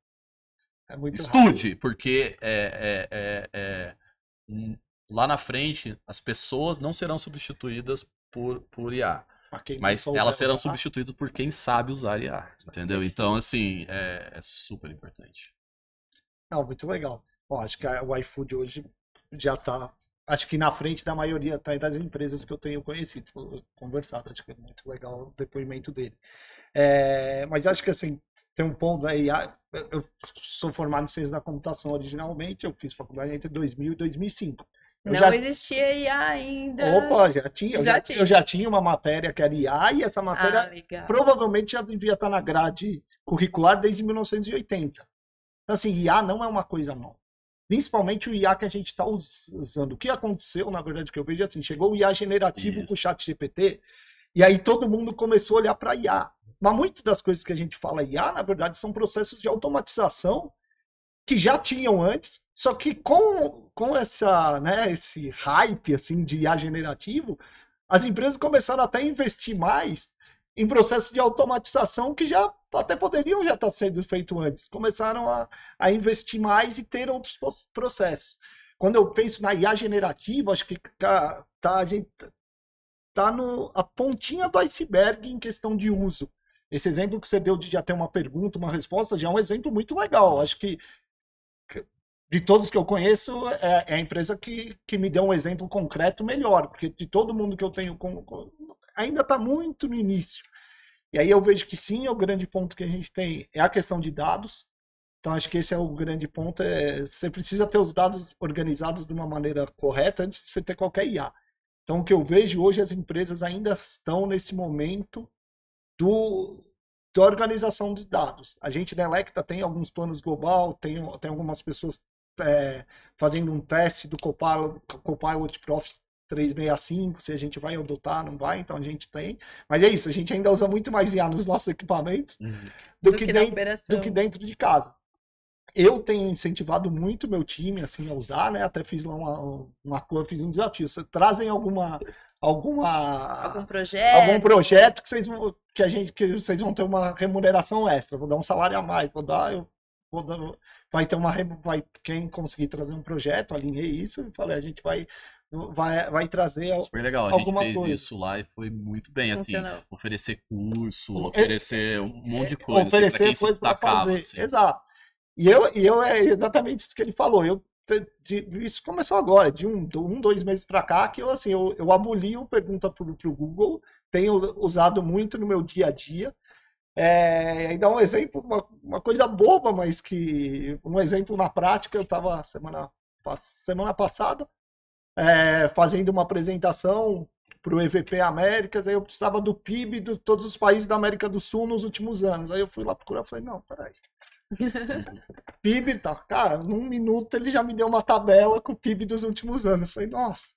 Speaker 2: é Estude, rápido. porque é, é, é, é lá na frente as pessoas não serão substituídas por, por IA. Mas elas serão usar. substituídas por quem sabe usar IA, entendeu? Então, assim, é, é super importante.
Speaker 3: Não, muito legal. Bom, acho que o iFood hoje já está, acho que na frente da maioria tá, das empresas que eu tenho conhecido, tipo, conversado. Acho que é muito legal o depoimento dele. É, mas acho que, assim, tem um ponto aí. Eu sou formado em ciência da computação originalmente, eu fiz faculdade entre 2000 e 2005. Eu
Speaker 1: não já... existia IA ainda.
Speaker 3: Opa, já tinha. Eu já, tinha. eu já tinha uma matéria que era IA e essa matéria ah, provavelmente já devia estar na grade curricular desde 1980. Então, assim, IA não é uma coisa nova. Principalmente o IA que a gente está usando. O que aconteceu, na verdade, que eu vejo é assim, chegou o IA generativo Isso. com o chat GPT, e aí todo mundo começou a olhar para IA. Mas muitas das coisas que a gente fala IA, na verdade, são processos de automatização que já tinham antes, só que com, com essa, né, esse hype assim de IA generativo, as empresas começaram até a investir mais em processos de automatização que já até poderiam já estar sendo feito antes. Começaram a, a investir mais e ter outros processos. Quando eu penso na IA generativa, acho que tá, tá, a gente tá no, a pontinha do iceberg em questão de uso. Esse exemplo que você deu de já ter uma pergunta, uma resposta, já é um exemplo muito legal. Acho que de todos que eu conheço, é, é, a empresa que, que me deu um exemplo concreto melhor, porque de todo mundo que eu tenho, com, com, ainda está muito no início. E aí eu vejo que sim, é o grande ponto que a gente tem é a questão de dados. Então acho que esse é o grande ponto. É, você precisa ter os dados organizados de uma maneira correta antes de você ter qualquer IA. Então o que eu vejo hoje, as empresas ainda estão nesse momento do, da organização de dados. A gente na Electa tem alguns planos global, tem, tem algumas pessoas é, fazendo um teste do Copilot, Copilot 365, se a gente vai adotar, não vai, então a gente tem. Mas é isso, a gente ainda usa muito mais IA nos nossos equipamentos uhum. do, do, que, que dentro, do que dentro de casa. Eu tenho incentivado muito meu time assim a usar, né? Até fiz lá uma, uma, uma fiz um desafio. Você trazem alguma alguma
Speaker 1: algum projeto,
Speaker 3: algum projeto que vocês que a gente que vocês vão ter uma remuneração extra, vou dar um salário a mais, vou dar eu vou dar, vai ter uma vai quem conseguir trazer um projeto, alinhei isso e falei, a gente vai vai, vai trazer
Speaker 2: Super legal, a gente fez coisa. isso lá e foi muito bem, assim, oferecer curso, oferecer um monte de coisa,
Speaker 3: oferecer assim, coisa para fazer, assim. exato. E eu, e eu é exatamente isso que ele falou, eu de, isso começou agora, de um, um dois meses para cá, que eu, assim, eu, eu aboli o pergunta para o Google, tenho usado muito no meu dia a dia. É, e dar um exemplo, uma, uma, coisa boba, mas que um exemplo na prática, eu estava semana, semana passada é, fazendo uma apresentação para o EVP Américas, aí eu precisava do PIB de todos os países da América do Sul nos últimos anos. Aí eu fui lá procurar e falei, não, peraí. PIB, tá, cara, num minuto ele já me deu uma tabela com o PIB dos últimos anos. Eu falei, nossa,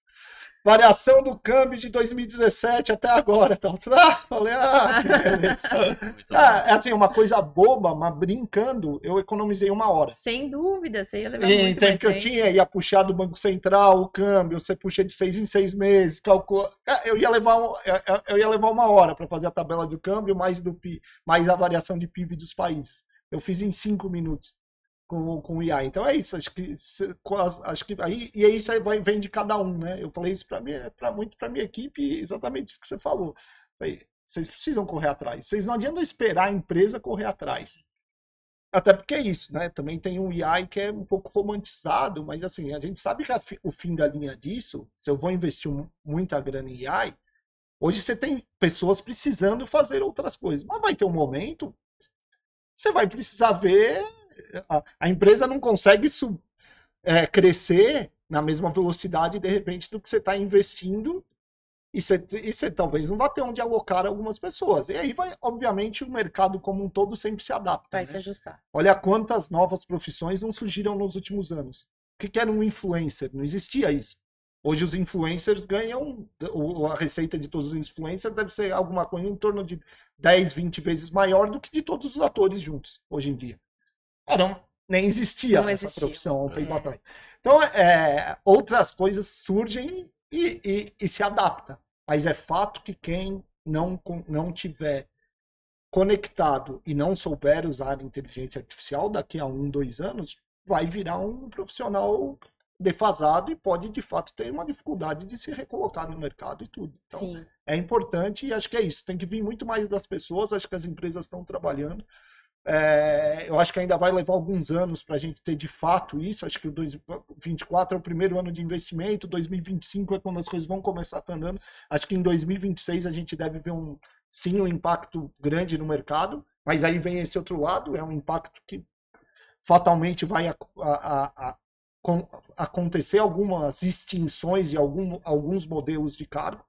Speaker 3: variação do câmbio de 2017 até agora. Então, ah, falei, ah, que beleza. ah, é assim, uma coisa boba, mas brincando, eu economizei uma hora.
Speaker 1: Sem dúvida, você ia levar
Speaker 3: E
Speaker 1: muito
Speaker 3: em tempo
Speaker 1: mais
Speaker 3: que eu
Speaker 1: tempo.
Speaker 3: tinha, ia puxar do Banco Central o câmbio, você puxa de seis em seis meses, calcula. Ah, Eu ia levar, um- eu- eu- eu ia levar uma hora para fazer a tabela do câmbio, mais, do, mais a variação de PIB dos países. Eu fiz em cinco minutos com, com o IA. Então é isso, acho que acho que aí e é isso aí vai, vem de cada um, né? Eu falei isso para mim, para muito para minha equipe, exatamente isso que você falou. Falei, vocês precisam correr atrás. Vocês não adianta esperar a empresa correr atrás. Até porque é isso, né? Também tem um AI que é um pouco romantizado, mas assim, a gente sabe que o fim da linha disso, se eu vou investir muita grana em AI, hoje você tem pessoas precisando fazer outras coisas, mas vai ter um momento, você vai precisar ver, a, a empresa não consegue su- é, crescer na mesma velocidade, de repente, do que você está investindo, e você, e você talvez não vá ter onde alocar algumas pessoas. E aí vai, obviamente, o mercado como um todo sempre se adapta.
Speaker 1: Vai
Speaker 3: né?
Speaker 1: se ajustar.
Speaker 3: Olha quantas novas profissões não surgiram nos últimos anos. O que era um influencer? Não existia isso. Hoje os influencers ganham, a receita de todos os influencers deve ser alguma coisa em torno de 10, 20 vezes maior do que de todos os atores juntos, hoje em dia. Ah, não, nem existia
Speaker 1: Não
Speaker 3: essa profissão um tempo
Speaker 1: É.
Speaker 3: atrás. Então, é, outras coisas surgem e, e- e se adapta. Mas é fato que quem não, não tiver conectado e não souber usar a inteligência artificial, daqui a um, dois anos, vai virar um profissional defasado e pode, de fato, ter uma dificuldade de se recolocar no mercado e tudo. Então,
Speaker 1: Sim.
Speaker 3: é importante e acho que é isso. Tem que vir muito mais das pessoas. Acho que as empresas estão trabalhando. É, eu acho que ainda vai levar alguns anos para a gente ter de fato isso. Acho que o 2024 é o primeiro ano de investimento, 2025 é quando as coisas vão começar a estar andando. Acho que em 2026 a gente deve ver um sim um impacto grande no mercado, mas aí vem esse outro lado, é um impacto que fatalmente vai a- a- a- acontecer algumas extinções e algum, alguns modelos de cargo.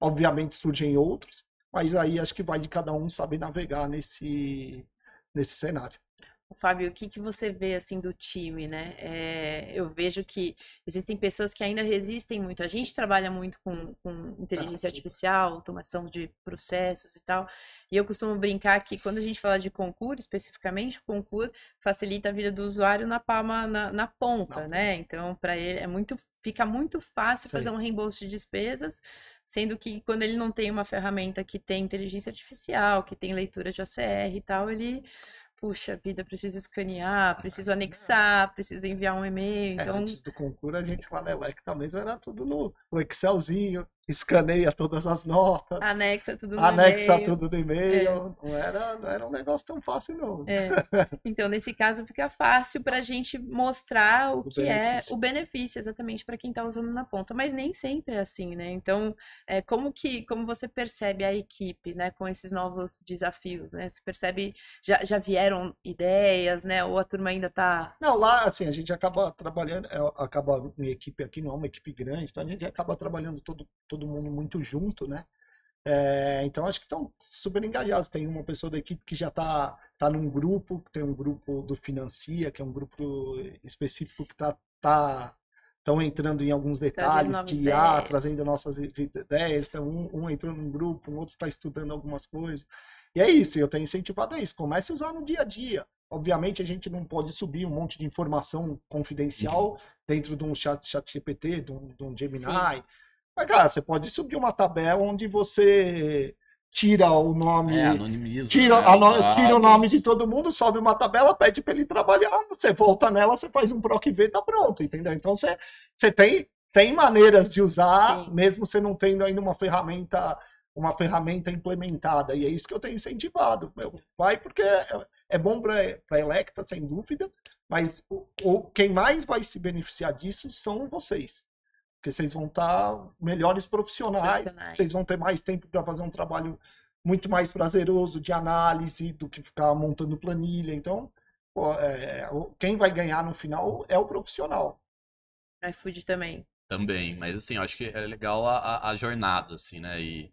Speaker 3: Obviamente surgem outros, mas aí acho que vai de cada um saber navegar nesse, nesse cenário.
Speaker 1: Fábio, o que que você vê assim do time, né? É, eu vejo que existem pessoas que ainda resistem muito. A gente trabalha muito com, com inteligência
Speaker 3: Ah,
Speaker 1: artificial, automação de processos e tal. E eu costumo brincar que quando a gente fala de concurso, especificamente, o concurso facilita a vida do usuário na palma, na, na ponta,
Speaker 3: Na
Speaker 1: né? Então, para ele é muito, fica muito fácil
Speaker 3: Sim.
Speaker 1: fazer um reembolso de despesas, sendo que quando ele não tem uma ferramenta que tem inteligência artificial, que tem leitura de OCR e tal, ele puxa vida, preciso escanear, preciso anexar, preciso enviar um e-mail.
Speaker 3: É,
Speaker 1: Então,
Speaker 3: antes do concurso, a gente lá na Electa mesmo era tudo no, no Excelzinho, escaneia todas as notas,
Speaker 1: anexa tudo no
Speaker 3: anexa
Speaker 1: e-mail.
Speaker 3: tudo no e-mail. Não, era, não era um negócio tão fácil, não.
Speaker 1: É. Então, nesse caso, fica fácil para a gente mostrar o,
Speaker 3: O
Speaker 1: que é
Speaker 3: benefício.
Speaker 1: o benefício exatamente para quem está usando na ponta, mas nem sempre é assim, né? Então, é, como que, como você percebe a equipe, né, com esses novos desafios, né? Você percebe, já, já vieram ideias, né? Ou a turma ainda está
Speaker 3: Não, lá, assim, a gente acaba trabalhando, é, acaba, minha equipe aqui não é uma equipe grande, então a gente acaba trabalhando todo, todo mundo muito junto, né? É, então acho que estão super engajados. Tem uma pessoa da equipe que já está tá num grupo, tem um grupo do Financia, que é um grupo específico que está tá, estão entrando em alguns detalhes de IA,
Speaker 1: ideias.
Speaker 3: trazendo nossas ideias. Então, um, um entrou num grupo, um outro está estudando algumas coisas. E é isso, eu tenho incentivado a isso. Comece a usar no dia a dia. Obviamente, a gente não pode subir um monte de informação confidencial dentro de um chat, chat GPT, de um, de um Gemini. Mas, cara, você pode subir uma tabela onde você tira o nome.
Speaker 2: É, anonimiza.
Speaker 3: Tira,
Speaker 2: né,
Speaker 3: tira o nome de todo mundo, sobe uma tabela, pede para ele trabalhar, você volta nela, você faz um PROC V, tá pronto, entendeu? Então você, você tem, tem maneiras de usar,
Speaker 1: Sim.
Speaker 3: mesmo você não tendo ainda uma ferramenta, uma ferramenta implementada. E é isso que eu tenho incentivado. Meu, vai porque é, é bom para a Electa, sem dúvida, mas o, o- quem mais vai se beneficiar disso são vocês. Porque vocês vão estar melhores profissionais,
Speaker 1: Profissionais.
Speaker 3: vocês vão ter mais tempo para fazer um trabalho muito mais prazeroso de análise do que ficar montando planilha. Então, pô, é, o- quem vai ganhar no final é o profissional.
Speaker 1: iFood também.
Speaker 2: Também, mas assim, eu acho que é legal a, a, a jornada, assim, né? E,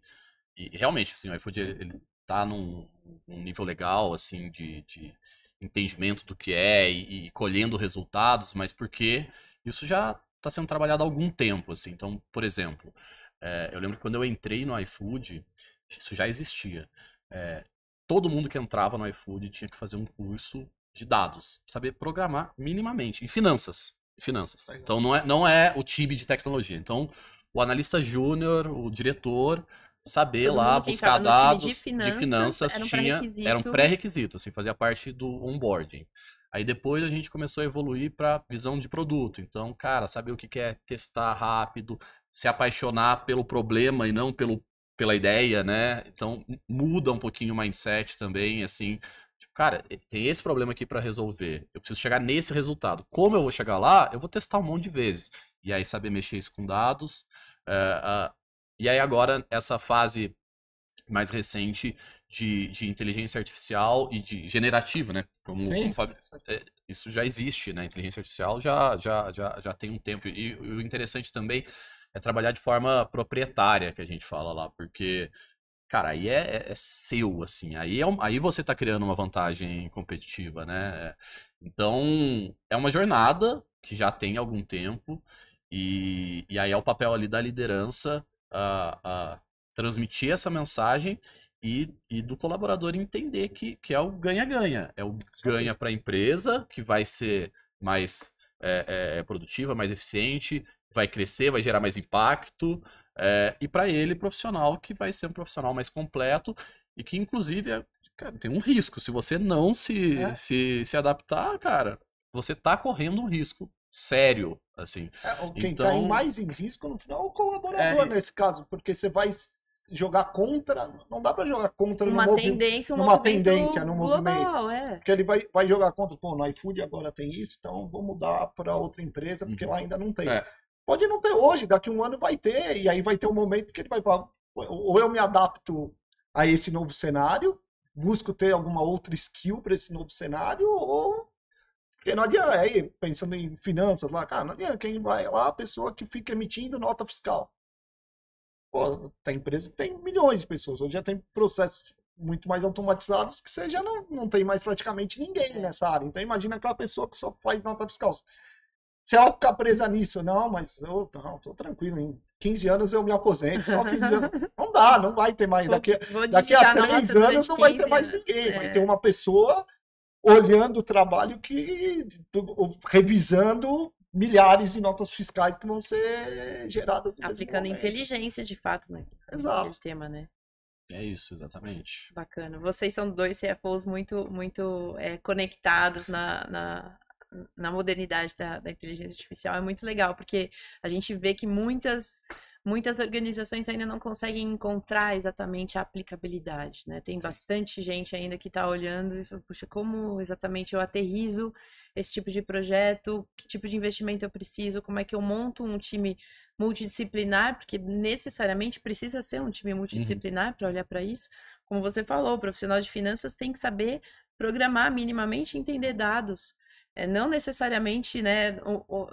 Speaker 2: e realmente, assim, o iFood, ele, ele tá num, num nível legal, assim, de, de entendimento do que é e, e colhendo resultados, mas porque isso já está sendo trabalhado há algum tempo, assim. Então, por exemplo, é, eu lembro que quando eu entrei no iFood, isso já existia. É, todo mundo que entrava no iFood tinha que fazer um curso de dados, saber programar minimamente, em finanças. Finanças. Então não é, não é o time de tecnologia. Então, o analista júnior, o diretor, saber
Speaker 1: Todo
Speaker 2: lá, buscar
Speaker 1: entrava no time
Speaker 2: dados
Speaker 1: de finanças era um
Speaker 2: tinha,
Speaker 1: pré-requisito.
Speaker 2: era um pré-requisito, assim, fazia parte do onboarding. Aí depois a gente começou a evoluir para visão de produto. Então, cara, saber o que é testar rápido, se apaixonar pelo problema e não pelo, pela ideia, né? Então, muda um pouquinho o mindset também, assim. Tipo, cara, tem esse problema aqui para resolver. Eu preciso chegar nesse resultado. Como eu vou chegar lá? Eu vou testar um monte de vezes. E aí saber mexer isso com dados. eh, ah, e aí agora, essa fase mais recente de, de inteligência artificial e de generativa, né? Como,
Speaker 3: Sim.
Speaker 2: como Fábio- é, isso já existe, né? Inteligência artificial já, já, já, já tem um tempo. E, o interessante também é trabalhar de forma proprietária, que a gente fala lá, porque, cara, aí é, é- é seu, assim. Aí, é aí você tá criando uma vantagem competitiva, né? Então, é uma jornada que já tem algum tempo, e, e aí é o papel ali da liderança a, a transmitir essa mensagem e, e do colaborador entender que, que é o ganha-ganha. É o ganha para a empresa, que vai ser mais é, é, produtiva, mais eficiente, vai crescer, vai gerar mais impacto, é, e para ele, profissional, que vai ser um profissional mais completo e que, inclusive, é- cara, tem um risco. Se você não se,
Speaker 3: É.
Speaker 2: se, se adaptar, cara, você tá correndo um risco sério, assim.
Speaker 3: É, quem está
Speaker 2: Então-
Speaker 3: mais em risco no final é o colaborador
Speaker 2: É.
Speaker 3: nesse caso, porque você vai jogar contra, não dá para jogar contra no
Speaker 1: Uma
Speaker 3: movimento,
Speaker 1: tendência, um
Speaker 3: numa
Speaker 1: movimento
Speaker 3: tendência, num
Speaker 1: global, é.
Speaker 3: porque ele vai, vai jogar contra, pô, no iFood agora tem isso, então vou mudar para outra empresa, porque lá ainda não tem.
Speaker 2: É.
Speaker 3: Pode não ter hoje, daqui a um ano vai ter, e aí vai ter um momento que ele vai falar, ou eu me adapto a esse novo cenário, busco ter alguma outra skill para esse novo cenário, ou porque não adianta, aí, pensando em finanças lá, cara, não adianta quem vai lá, a pessoa que fica emitindo nota fiscal. Pô, tem empresa que tem milhões de pessoas, hoje já tem processos muito mais automatizados que você já não, não tem mais praticamente ninguém nessa área. Então imagina aquela pessoa que só faz nota fiscal. Se ela ficar presa nisso, não, mas eu não, tô tranquilo, em 15 anos eu me aposento, só 15 anos. Não dá, não vai ter mais.
Speaker 1: Vou-
Speaker 3: Daqui,
Speaker 1: vou
Speaker 3: daqui a
Speaker 1: digitar nota
Speaker 3: três
Speaker 1: durante
Speaker 3: anos não vai ter
Speaker 1: 15
Speaker 3: mais ninguém. Vai
Speaker 1: é.
Speaker 3: ter uma pessoa olhando o trabalho que. revisando milhares de notas fiscais que vão ser geradas
Speaker 1: Aplicando inteligência, de fato, né?
Speaker 3: Exato.
Speaker 1: Aquele tema, né?
Speaker 2: É isso, exatamente.
Speaker 1: Bacana. Vocês são dois CFOs muito, muito é, conectados na, na, na modernidade da, da inteligência artificial. É muito legal, porque a gente vê que muitas, muitas organizações ainda não conseguem encontrar exatamente a aplicabilidade, né? Tem bastante gente ainda que está olhando e fala, puxa, como exatamente eu aterrizo esse tipo de projeto? Que tipo de investimento eu preciso? Como é que eu monto um time multidisciplinar? Porque necessariamente precisa ser um time multidisciplinar para olhar para isso. Como você falou, o profissional de finanças tem que saber programar minimamente e entender dados. É, não necessariamente né,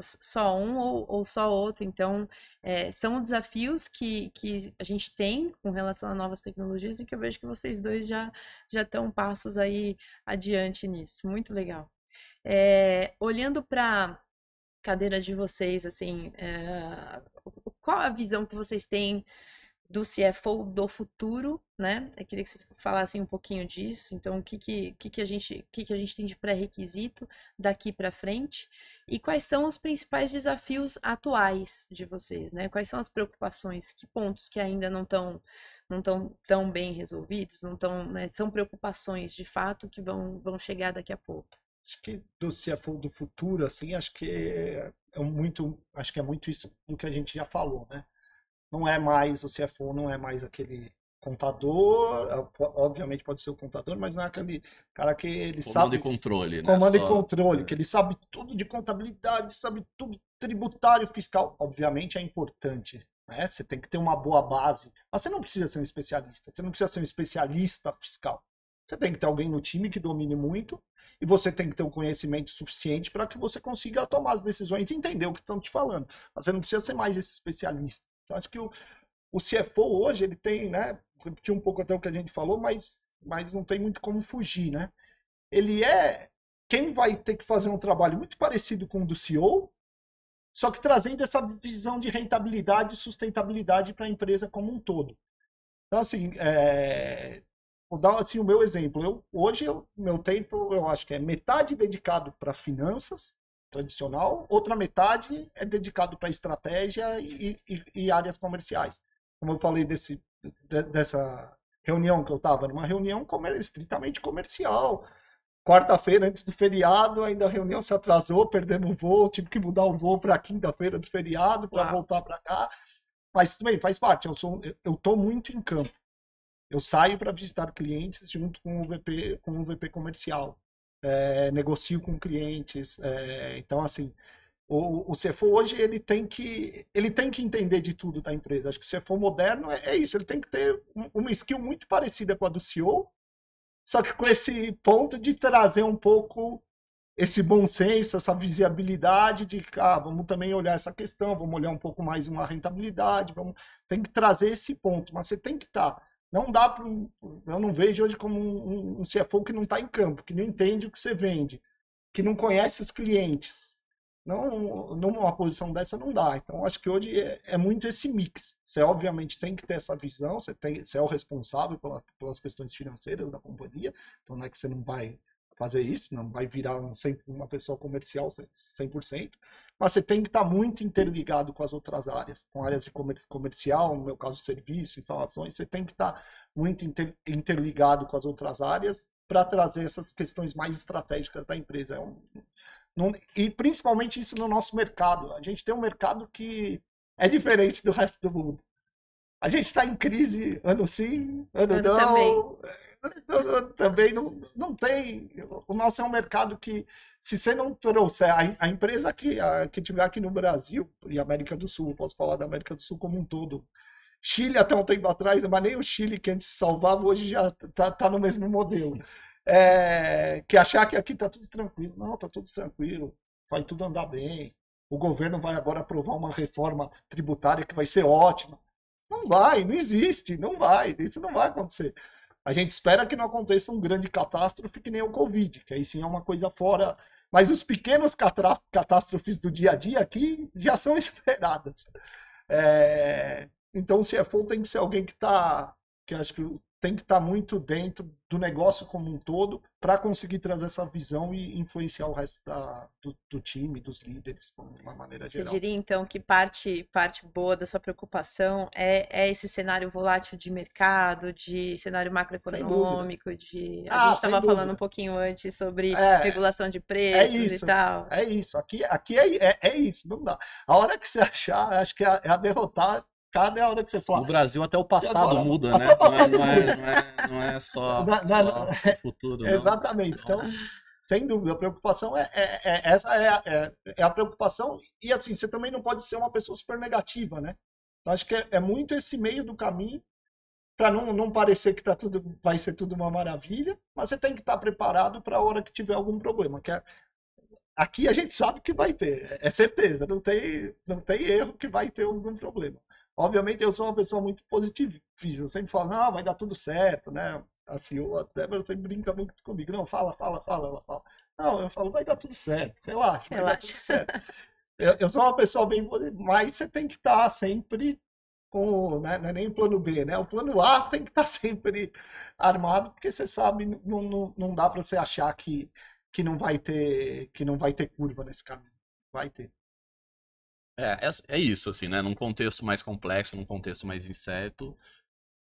Speaker 1: só um ou, ou só outro. Então, é, são desafios que, que a gente tem com relação a novas tecnologias e que eu vejo que vocês dois já já estão passos aí adiante nisso. Muito legal. É, olhando para cadeira de vocês, assim, é, qual a visão que vocês têm do CFO do futuro, né? Eu queria que vocês falassem um pouquinho disso. Então, o que que, que, que a gente, que que a gente tem de pré-requisito daqui para frente e quais são os principais desafios atuais de vocês, né? Quais são as preocupações, que pontos que ainda não estão não estão tão bem resolvidos, não estão, né? São preocupações de fato que vão, vão chegar daqui a pouco.
Speaker 3: Acho que do CFO do futuro, assim, acho que é muito, acho que é muito isso do que a gente já falou, né? Não é mais o CFO, não é mais aquele contador, é, obviamente pode ser o contador, mas não é aquele cara que ele
Speaker 2: Comando
Speaker 3: sabe
Speaker 2: e controle, né?
Speaker 3: comando e
Speaker 2: Só-
Speaker 3: controle,
Speaker 2: é.
Speaker 3: que ele sabe tudo de contabilidade, sabe tudo tributário, fiscal. Obviamente é importante, né? Você tem que ter uma boa base, mas você não precisa ser um especialista, você não precisa ser um especialista fiscal. Você tem que ter alguém no time que domine muito e você tem que ter o conhecimento suficiente para que você consiga tomar as decisões e entender o que estão te falando. Mas você não precisa ser mais esse especialista. Então acho que o, o CFO hoje ele tem, né? Repetir um pouco até o que a gente falou, mas, mas não tem muito como fugir, né? Ele é quem vai ter que fazer um trabalho muito parecido com o do CEO, só que trazendo essa visão de rentabilidade e sustentabilidade para a empresa como um todo. Então, assim, é... vou dar assim, o meu exemplo. Eu, hoje, o meu tempo, eu acho que é metade dedicado para finanças, tradicional, outra metade é dedicado para estratégia e, e, e, áreas comerciais. Como eu falei desse, de, dessa reunião que eu estava, numa reunião comer, estritamente comercial. Quarta-feira, antes do feriado, ainda a reunião se atrasou, perdemos o voo, tive que mudar o voo para quinta-feira do feriado para voltar para cá. Mas tudo bem, faz parte. Eu sou, eu tô muito em campo. Eu saio para visitar clientes junto com o VP, com o VP comercial é, negocio com clientes. É, então, assim, o, o CFO hoje ele tem que ele tem que entender de tudo da empresa. Acho que o CFO moderno é, é isso. Ele tem que ter uma skill muito parecida com a do CEO, só que com esse ponto de trazer um pouco esse bom senso, essa visibilidade de ah, vamos também olhar essa questão, vamos olhar um pouco mais uma rentabilidade, vamos tem que trazer esse ponto, mas você tem que estar tá não dá para. Eu não vejo hoje como um, um CFO que não está em campo, que não entende o que você vende, que não conhece os clientes. Não, numa posição dessa não dá. Então, acho que hoje é, é, muito esse mix. Você, obviamente, tem que ter essa visão, você, tem, você é o responsável pela, pelas questões financeiras da companhia, então não é que você não vai fazer isso, não vai virar um, uma pessoa comercial 100%, mas você tem que estar muito interligado com as outras áreas, com áreas de comer, comercial, no meu caso, serviço, instalações, você tem que estar muito inter, interligado com as outras áreas para trazer essas questões mais estratégicas da empresa. É um, não, e principalmente isso no nosso mercado. A gente tem um mercado que é diferente do resto do mundo. A gente está em crise ano sim, ano, ano não. Também, também não, não tem. O nosso é um mercado que, se você não trouxer a, a empresa que, a, que tiver aqui no Brasil e América do Sul, posso falar da América do Sul como um todo. Chile até um tempo atrás, mas nem o Chile que antes salvava hoje já está tá no mesmo modelo. É, que achar que aqui está tudo tranquilo. Não, está tudo tranquilo, vai tudo andar bem. O governo vai agora aprovar uma reforma tributária que vai ser ótima. Não vai, não existe, não vai, isso não vai acontecer. A gente espera que não aconteça um grande catástrofe que nem o Covid, que aí sim é uma coisa fora. Mas os pequenos catástrofes do dia a dia aqui já são esperadas. É... Então o CFO tem que ser alguém que está. Que acho que tem que estar tá muito dentro do negócio como um todo para conseguir trazer essa visão e influenciar o resto da, do, do, time, dos líderes, de uma maneira
Speaker 1: Você
Speaker 3: geral.
Speaker 1: Você diria, então, que parte, parte boa da sua preocupação é, é esse cenário volátil de mercado, de cenário macroeconômico, de... A ah, gente estava falando um pouquinho antes sobre é, regulação de é preços é isso, e tal.
Speaker 3: É isso, aqui, aqui é, é, é, isso, não dá. A hora que você achar, acho que é, é a derrotar cada hora que você fala.
Speaker 2: No Brasil até o passado agora, muda, né? Passado não, é, muda. Não, é, não, é, só, não, só o futuro.
Speaker 3: Exatamente. Então, sem dúvida, a preocupação é, é, é essa é a, é, é, a preocupação. E assim, você também não pode ser uma pessoa super negativa, né? Então, acho que é, é muito esse meio do caminho para não, não parecer que tá tudo, vai ser tudo uma maravilha, mas você tem que estar tá preparado para a hora que tiver algum problema. Que é, aqui a gente sabe que vai ter, é certeza, não tem, não tem erro que vai ter algum problema. Obviamente, eu sou uma pessoa muito positiva. Eu sempre falo, não, vai dar tudo certo, né? Assim, o Débora sempre brinca muito comigo. Não, fala, fala, fala. Ela fala. Não, eu falo, vai dar tudo certo. Relaxa, vai Relaxa. dar tudo certo. eu, eu, sou uma pessoa bem... Mas você tem que estar sempre com... Né? Não é nem o plano B, né? O plano A tem que estar sempre armado, porque você sabe, não, não, não dá para você achar que, que, não vai ter, que não vai ter curva nesse caminho. Vai ter.
Speaker 2: É, é, é, isso, assim, né? Num contexto mais complexo, num contexto mais incerto,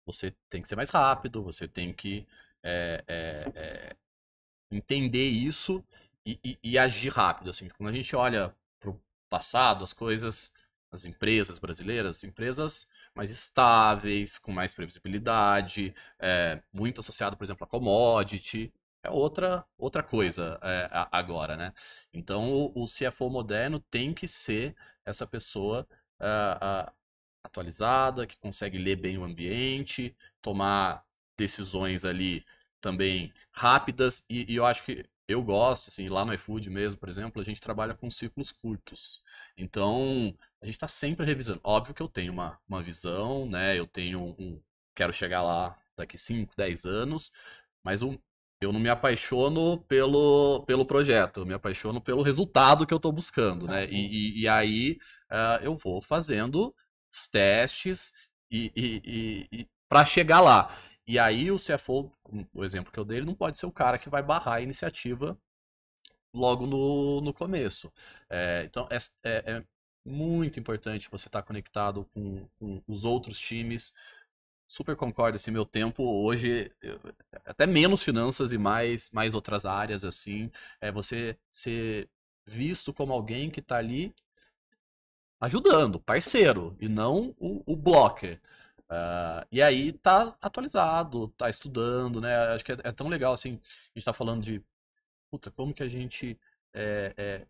Speaker 2: você tem que ser mais rápido, você tem que é, é, entender isso e, e, e, agir rápido, assim. Quando a gente olha para o passado, as coisas, as empresas brasileiras, empresas mais estáveis, com mais previsibilidade, muito associado, por exemplo, a commodity, é outra, outra coisa agora, né? Então, o, o CFO moderno tem que ser essa pessoa uh, uh, atualizada, que consegue ler bem o ambiente, tomar decisões ali também rápidas. E, e eu acho que eu gosto, assim, lá no iFood mesmo, por exemplo, a gente trabalha com ciclos curtos. Então, a gente está sempre revisando. Óbvio que eu tenho uma, uma visão, né? Eu tenho um. Quero chegar lá daqui 5, 10 anos, mas um, Eu não me apaixono pelo, pelo projeto, eu me apaixono pelo resultado que eu estou buscando, né? E, e, e aí uh, eu vou fazendo os testes e, e, e para chegar lá. E aí o CFO, o exemplo que eu dei, ele não pode ser o cara que vai barrar a iniciativa logo no, no começo. É, então é, é, é, muito importante você estar tá conectado com, com os outros times, super concordo, assim, meu tempo hoje, eu, até menos finanças e mais, mais outras áreas, assim, é você ser visto como alguém que está ali ajudando, parceiro, e não o, o blocker. Uh, e aí tá atualizado, tá estudando, né? Acho que é, é, tão legal, assim, a gente tá falando de, puta, como que a gente é, é,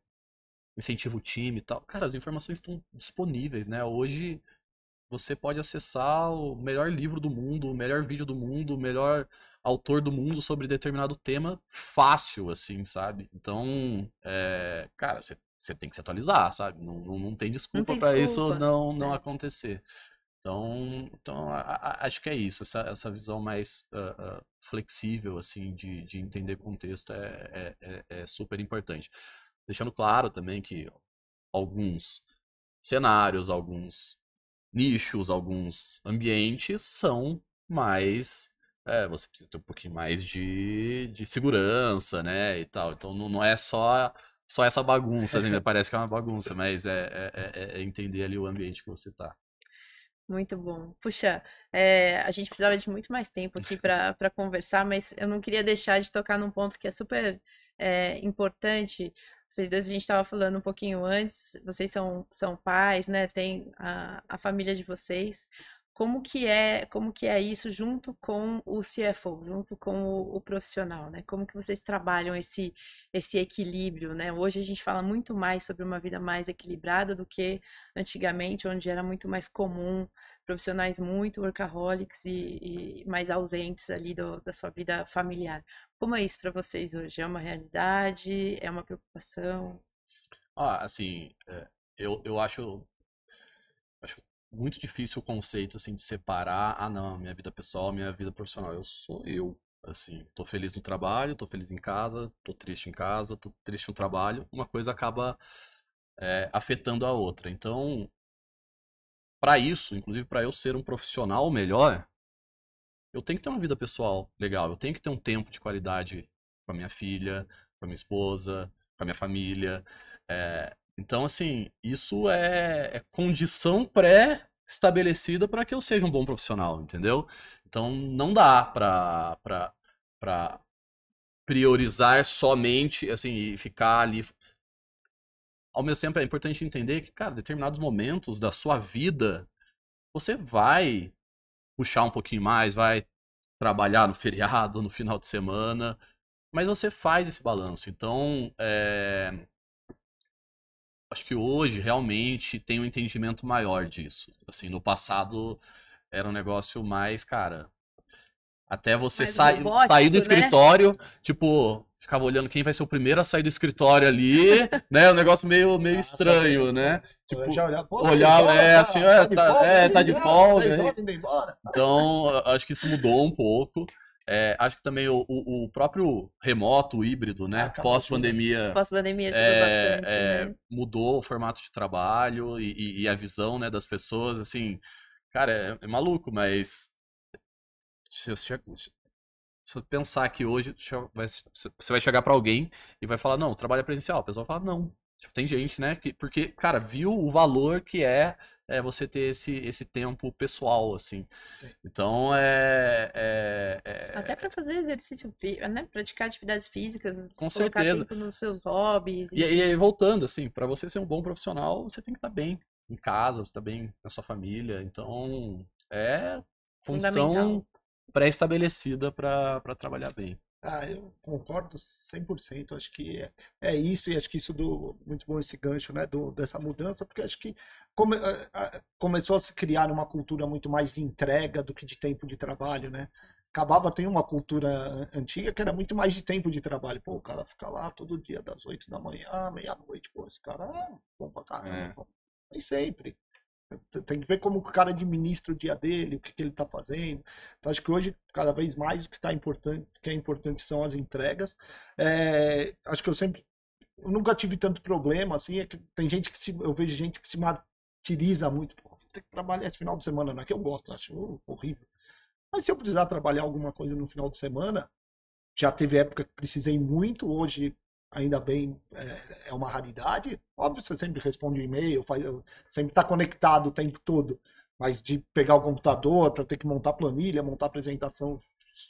Speaker 2: incentiva o time e tal. Cara, as informações estão disponíveis, né? Hoje você pode acessar o melhor livro do mundo, o melhor vídeo do mundo, o melhor autor do mundo sobre determinado tema fácil, assim, sabe? Então, é, cara, você, tem que se atualizar, sabe? Não, não, não tem desculpa para isso não, não é. acontecer. Então, então a, a, acho que é isso, essa, essa visão mais uh, uh, flexível, assim, de, de entender contexto é, é, é, é super importante. Deixando claro também que alguns cenários, alguns nichos, alguns ambientes são mais. É, você precisa ter um pouquinho mais de, de segurança, né? E tal. Então não, não é só, só essa bagunça, ainda parece que é uma bagunça, mas é, é, é, é entender ali o ambiente que você está.
Speaker 1: Muito bom. Puxa, é, a gente precisava de muito mais tempo aqui para conversar, mas eu não queria deixar de tocar num ponto que é super é, importante, vocês dois, a gente estava falando um pouquinho antes, vocês são, são pais, né? Tem a, a família de vocês. Como que é, como que é isso junto com o CFO, junto com o, o, profissional, né? Como que vocês trabalham esse esse equilíbrio, né? Hoje a gente fala muito mais sobre uma vida mais equilibrada do que antigamente, onde era muito mais comum profissionais muito workaholics e, e mais ausentes ali do, da sua vida familiar. Como é isso para vocês hoje? É uma realidade? É uma preocupação?
Speaker 2: Ah, assim, é, eu, eu acho, acho muito difícil o conceito assim de separar, ah não, minha vida pessoal, minha vida profissional. Eu sou eu, assim, tô feliz no trabalho, tô feliz em casa, tô triste em casa, tô triste no trabalho. Uma coisa acaba é, afetando a outra. Então, para isso, inclusive para eu ser um profissional melhor, eu tenho que ter uma vida pessoal legal, eu tenho que ter um tempo de qualidade com a minha filha, com a minha esposa, com a minha família. É, então, assim, isso é, é condição pré-estabelecida para que eu seja um bom profissional, entendeu? Então, não dá para para priorizar somente, assim, e ficar ali ao mesmo tempo é importante entender que, cara, determinados momentos da sua vida, você vai puxar um pouquinho mais, vai trabalhar no feriado, no final de semana, mas você faz esse balanço. Então, é... acho que hoje realmente tem um entendimento maior disso. Assim, no passado era um negócio mais, cara, até você sair sair do né? escritório, né? tipo, ficava olhando quem vai ser o primeiro a sair do escritório ali, né? Um negócio meio, meio Nossa, estranho, né? Tipo, já olhar, olhar embora, é, assim, tá, é, tá, folga, é, tá de folga. Então, acho que isso mudou um pouco. É, acho que também o, o, próprio remoto, o híbrido, né? Pós-pandemia.
Speaker 1: Pós-pandemia é, bastante,
Speaker 2: é, né? Mudou o formato de trabalho e, e, e, a visão né, das pessoas, assim. Cara, é, é maluco, mas. Se, se, se pensar que hoje você vai chegar para alguém e vai falar, não, trabalho é presencial. O pessoal fala, não. Tipo, tem gente, né? Que, porque, cara, viu o valor que é, é você ter esse, esse tempo pessoal, assim. Sim. Então, é, é,
Speaker 1: é... Até para fazer exercício, né? Praticar atividades físicas.
Speaker 2: Com certeza.
Speaker 1: tempo nos seus hobbies.
Speaker 2: E, e aí, voltando, assim, para você ser um bom profissional, você tem que estar tá bem em casa, você tá bem na sua família. Então, é função pré-estabelecida para trabalhar bem.
Speaker 3: Ah, eu concordo 100%. Acho que é, é isso, e acho que isso do muito bom esse gancho, né, do, dessa mudança, porque acho que come, a, a, começou a se criar uma cultura muito mais de entrega do que de tempo de trabalho, né? Acabava tem uma cultura antiga que era muito mais de tempo de trabalho. Pô, o cara fica lá todo dia das 8 da manhã, meia-noite, pô, esse cara é bom pra caramba. É. Nem sempre. Tem que ver como o cara administra o dia dele, o que, que ele está fazendo. Então, acho que hoje, cada vez mais, o que está importante, que é importante são as entregas. É, acho que eu sempre. Eu nunca tive tanto problema, assim. É tem gente que se. Eu vejo gente que se martiriza muito. Pô, vou ter que trabalhar esse final de semana, não é que eu gosto, acho uh, horrível. Mas se eu precisar trabalhar alguma coisa no final de semana, já teve época que precisei muito, hoje ainda bem é, é uma raridade. Óbvio, você sempre responde e-mail, faz, sempre está conectado o tempo todo, mas de pegar o computador para ter que montar planilha, montar apresentação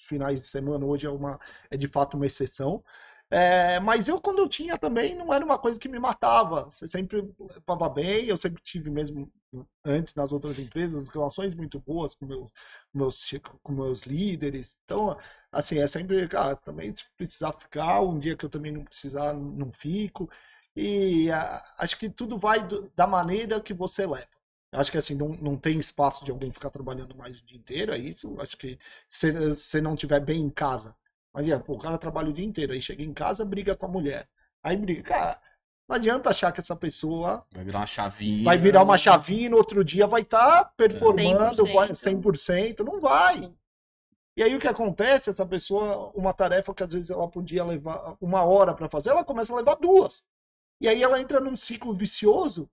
Speaker 3: finais de semana, hoje é, uma, é de fato uma exceção. É, mas eu, quando eu tinha também, não era uma coisa que me matava. Você sempre levava bem, eu sempre tive mesmo, antes nas outras empresas, relações muito boas com meus, meus, com meus líderes. Então, assim, é sempre, cara, também se precisar ficar, um dia que eu também não precisar, não fico. E a, acho que tudo vai do, da maneira que você leva. Acho que assim, não, não tem espaço de alguém ficar trabalhando mais o dia inteiro, é isso. Acho que se você não tiver bem em casa, Imagina, pô, o cara trabalha o dia inteiro, aí chega em casa, briga com a mulher. Aí briga, cara, não adianta achar que essa pessoa
Speaker 2: vai virar uma chavinha.
Speaker 3: Vai virar uma chavinha e no outro dia vai estar tá performando 100%. 100%. Não vai. Sim. E aí o que acontece? Essa pessoa, uma tarefa que às vezes ela podia levar uma hora para fazer, ela começa a levar duas. E aí ela entra num ciclo vicioso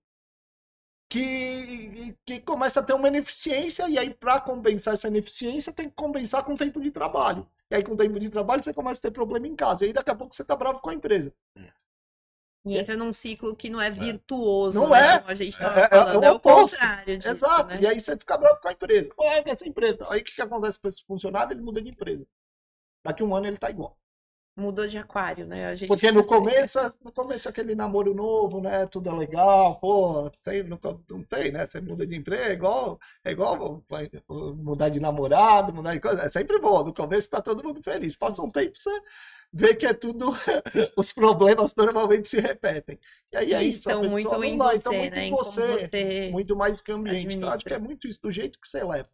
Speaker 3: que, que começa a ter uma ineficiência, e aí para compensar essa ineficiência tem que compensar com tempo de trabalho. E aí, com o tempo de trabalho, você começa a ter problema em casa. E aí, daqui a pouco, você tá bravo com a empresa.
Speaker 1: E entra num ciclo que não é, é. virtuoso,
Speaker 3: não né?
Speaker 1: é. Como a gente tava é, é, falando. É, é o, contrário disso,
Speaker 3: Exato.
Speaker 1: Né?
Speaker 3: E aí você fica bravo com a empresa. Pô, é essa empresa. Aí o que, que acontece com esse funcionário? Ele muda de empresa. Daqui a um ano ele tá igual.
Speaker 1: Mudou de aquário, né?
Speaker 3: Porque no começo, no começo aquele namoro novo, né? Tudo é legal, pô, sei, não, não tem, né? Você muda de emprego, é igual, é igual mudar de namorado, mudar de coisa. É sempre bom. No começo tá todo mundo feliz. Passa um tempo, você vê que é tudo. os problemas normalmente se repetem. E aí é isso.
Speaker 1: Estão muito em você, então, muito né? Em você,
Speaker 3: você, muito mais que o ambiente. Então, acho que é muito isso, do jeito que você leva.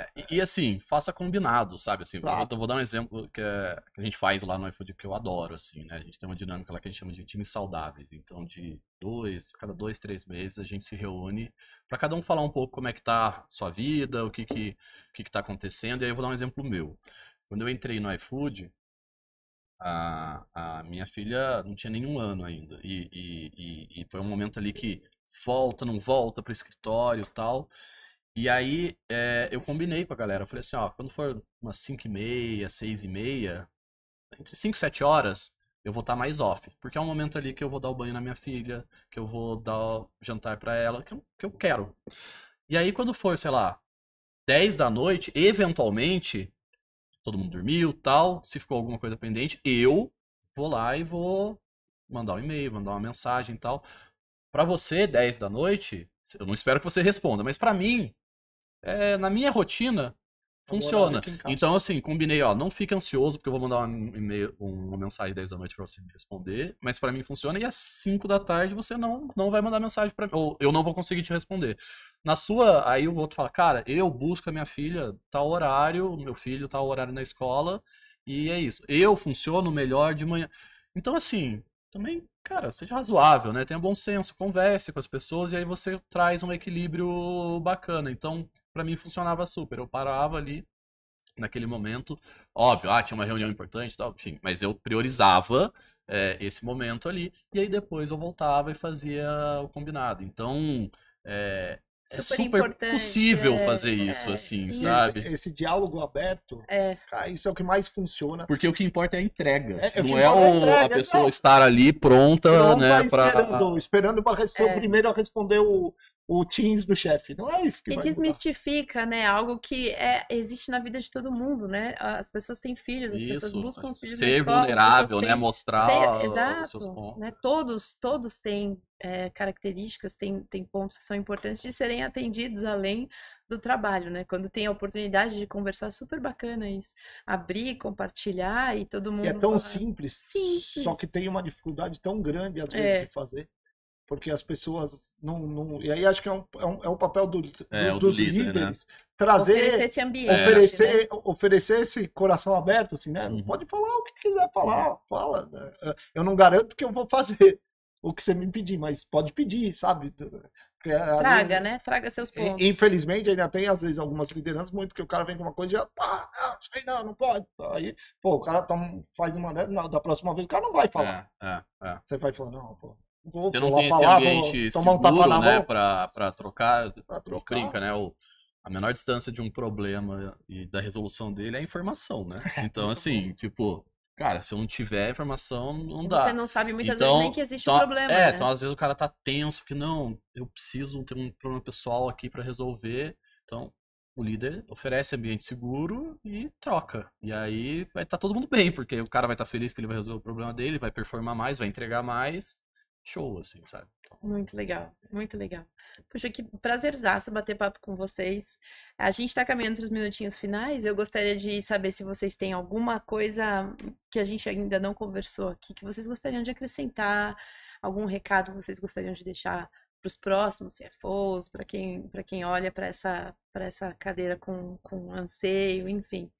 Speaker 2: É, e, e, assim, faça combinado, sabe? Assim, eu vou dar um exemplo que, é, que, a gente faz lá no iFood que eu adoro, assim, né? A gente tem uma dinâmica lá que a gente chama de times saudáveis. Então, de dois, cada dois, três meses, a gente se reúne para cada um falar um pouco como é que tá sua vida, o que que, o que que tá acontecendo. E aí eu vou dar um exemplo meu. Quando eu entrei no iFood, a, a minha filha não tinha nenhum ano ainda. E, e, e, e foi um momento ali que volta, não volta para o escritório e tal. E aí é, eu combinei com a galera. Eu falei assim, ó, quando for umas 5 e meia, 6 e meia, entre 5 e 7 horas, eu vou estar tá mais off. Porque é um momento ali que eu vou dar o banho na minha filha, que eu vou dar jantar para ela, que eu, que eu quero. E aí quando for, sei lá, 10 da noite, eventualmente, todo mundo dormiu tal, se ficou alguma coisa pendente, eu vou lá e vou mandar um e-mail, mandar uma mensagem e tal. Para você, 10 da noite, eu não espero que você responda, mas para mim, é, na minha rotina, funciona. Então, assim, combinei, ó, não fique ansioso, porque eu vou mandar um e-mail, uma mensagem 10 da noite pra você me responder, mas para mim funciona, e às 5 da tarde você não, não vai mandar mensagem para mim, ou eu não vou conseguir te responder. Na sua, aí o outro fala, cara, eu busco a minha filha tal horário, meu filho tal horário na escola, e é isso. Eu funciono melhor de manhã. Então, assim, também, cara, seja razoável, né? Tenha bom senso, converse com as pessoas, e aí você traz um equilíbrio bacana. Então, para mim funcionava super. Eu parava ali naquele momento, óbvio, ah, tinha uma reunião importante, tal, enfim, mas eu priorizava é, esse momento ali e aí depois eu voltava e fazia o combinado. Então, é, é super possível é, fazer isso, é, assim, sabe?
Speaker 3: Esse, esse, diálogo aberto, é. Cara, isso é o que mais funciona.
Speaker 2: Porque o que importa é a entrega. É, é não é o, entrega, a pessoa estar ali pronta, pronta né?
Speaker 3: Esperando, esperando para ser o primeiro a responder o, o Teams do chefe. Não é isso que
Speaker 1: e
Speaker 3: vai
Speaker 1: desmistifica, mudar. né? Algo que é, existe na vida de todo mundo, né? As pessoas têm filhos, as isso, pessoas buscam os filhos
Speaker 2: Ser escola, vulnerável, né? Mostrar ter, exato, os seus pontos.
Speaker 1: Né? Todos, todos têm é, características, têm, têm pontos que são importantes de serem atendidos além do trabalho, né? Quando tem a oportunidade de conversar, super bacana isso. Abrir, compartilhar e todo mundo. E
Speaker 3: é tão simples, simples, só que tem uma dificuldade tão grande às vezes é. de fazer porque as pessoas não, não, e aí acho que é um, é um, é um papel do, do, é, dos líder, né? líderes né? trazer
Speaker 1: oferecer esse ambiente
Speaker 3: oferecer né? oferecer esse coração aberto assim né uhum. pode falar o que quiser falar fala né? eu não garanto que eu vou fazer o que você me pedir mas pode pedir sabe Porque,
Speaker 1: Traga,
Speaker 3: vezes,
Speaker 1: né? Traga seus pontos.
Speaker 3: Infelizmente, ainda tem, às vezes, algumas lideranças muito que o cara vem com uma coisa e já, pá, não, isso aí não, não pode. Aí, pô, o cara toma- faz uma dessas, não, da próxima vez o cara não vai falar.
Speaker 2: É, é, é.
Speaker 3: Você vai falar, não, pô, vou,
Speaker 2: Você não tem esse ambiente
Speaker 3: um
Speaker 2: seguro, né, pra, pra trocar.
Speaker 3: pra trocar.
Speaker 2: brinca, né? O, a menor distância de um problema e da resolução dele é a informação, né? Então, assim, tipo, cara, se eu não tiver informação, não dá.
Speaker 1: Você não sabe muitas
Speaker 2: Então,
Speaker 1: vezes nem que existe um
Speaker 2: então,
Speaker 1: problema,
Speaker 2: É,
Speaker 1: né?
Speaker 2: então às vezes o cara tá tenso, porque não, eu preciso ter um problema pessoal aqui pra resolver. Então, o líder oferece ambiente seguro e troca. E aí vai estar todo mundo bem, porque o cara vai estar feliz que ele vai resolver o problema dele, vai performar mais, vai entregar mais. Show, assim, sabe? Então,
Speaker 1: Muito legal, muito legal. Puxa, que prazerzaço bater papo com vocês. A gente está caminhando para os minutinhos finais. Eu gostaria de saber se vocês têm alguma coisa que a gente ainda não conversou aqui, que vocês gostariam de acrescentar, algum recado que vocês gostariam de deixar para os próximos CFOs, para quem, para quem olha para essa, essa cadeira com, com anseio, enfim.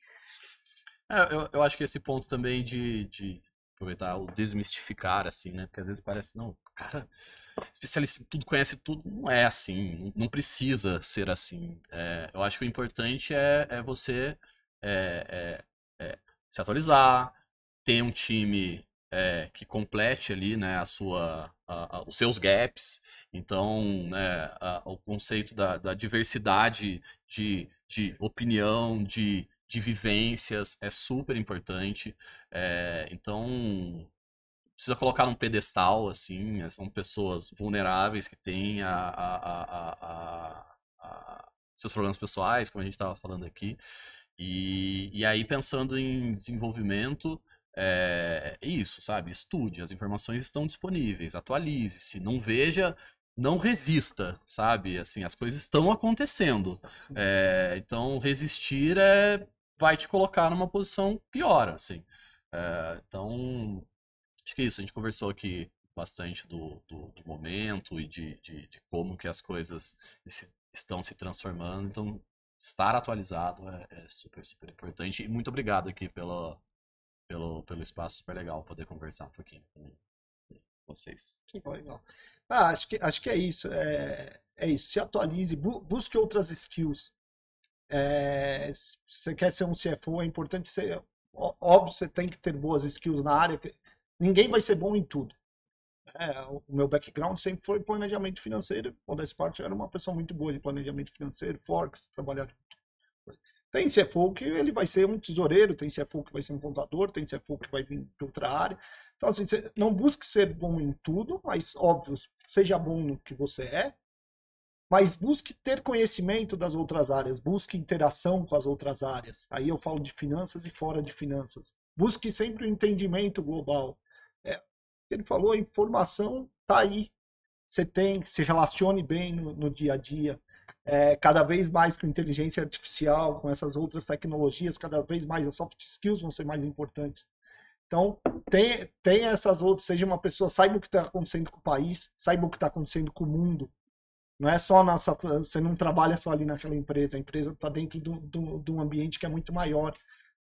Speaker 2: É, eu, eu acho que esse ponto também de, de aproveitar o desmistificar, assim, né? Porque às vezes parece, não, cara, especialista em tudo, conhece tudo. Não é assim, não, não precisa ser assim. É, eu acho que o importante é, é você é, é, é, se atualizar, ter um time é, que complete ali, né, a sua, a- a- os seus gaps. Então, né, a- o conceito da, da diversidade de, de opinião, de, de vivências é super importante. É, então, precisa colocar num pedestal, assim, são pessoas vulneráveis que têm a, a, a, a- a- a- seus problemas pessoais, como a gente estava falando aqui. E, e aí, pensando em desenvolvimento, é, é isso, sabe? Estude, as informações estão disponíveis, atualize-se, não veja, não resista, sabe? Assim, as coisas estão acontecendo. É, então, resistir é, vai te colocar numa posição pior, assim. É, então, acho que é isso. A gente conversou aqui bastante do, do, do momento e de, de, de como que as coisas se- estão se transformando. Então, estar atualizado é, é super, super importante. E muito obrigado aqui pelo, pelo, pelo espaço, super legal poder conversar um pouquinho com vocês.
Speaker 3: Que legal. Ah, acho que, acho que é isso. É, é isso. Se atualize, bu- busque outras skills. É, se você quer ser um CFO, é importante ser. Óbvio, você tem que ter boas skills na área. Ninguém vai ser bom em tudo. É, o meu background sempre foi planejamento financeiro. Quando essa parte era uma pessoa muito boa de planejamento financeiro, Forex, trabalhar. Tem CFO que ele vai ser um tesoureiro, tem CFO que vai ser um contador, tem CFO que vai vir de outra área. Então, assim, não busque ser bom em tudo, mas, óbvio, seja bom no que você é, mas busque ter conhecimento das outras áreas, busque interação com as outras áreas. Aí eu falo de finanças e fora de finanças. Busque sempre o entendimento global. É, ele falou, a informação está aí. Você tem, se relacione bem no, no dia a dia. É, cada vez mais com inteligência artificial, com essas outras tecnologias, cada vez mais as soft skills vão ser mais importantes. Então, tem, tem essas outras, seja uma pessoa, saiba o que está acontecendo com o país, saiba o que está acontecendo com o mundo. Não é só nessa, você não trabalha só ali naquela empresa, a empresa está dentro de um ambiente que é muito maior.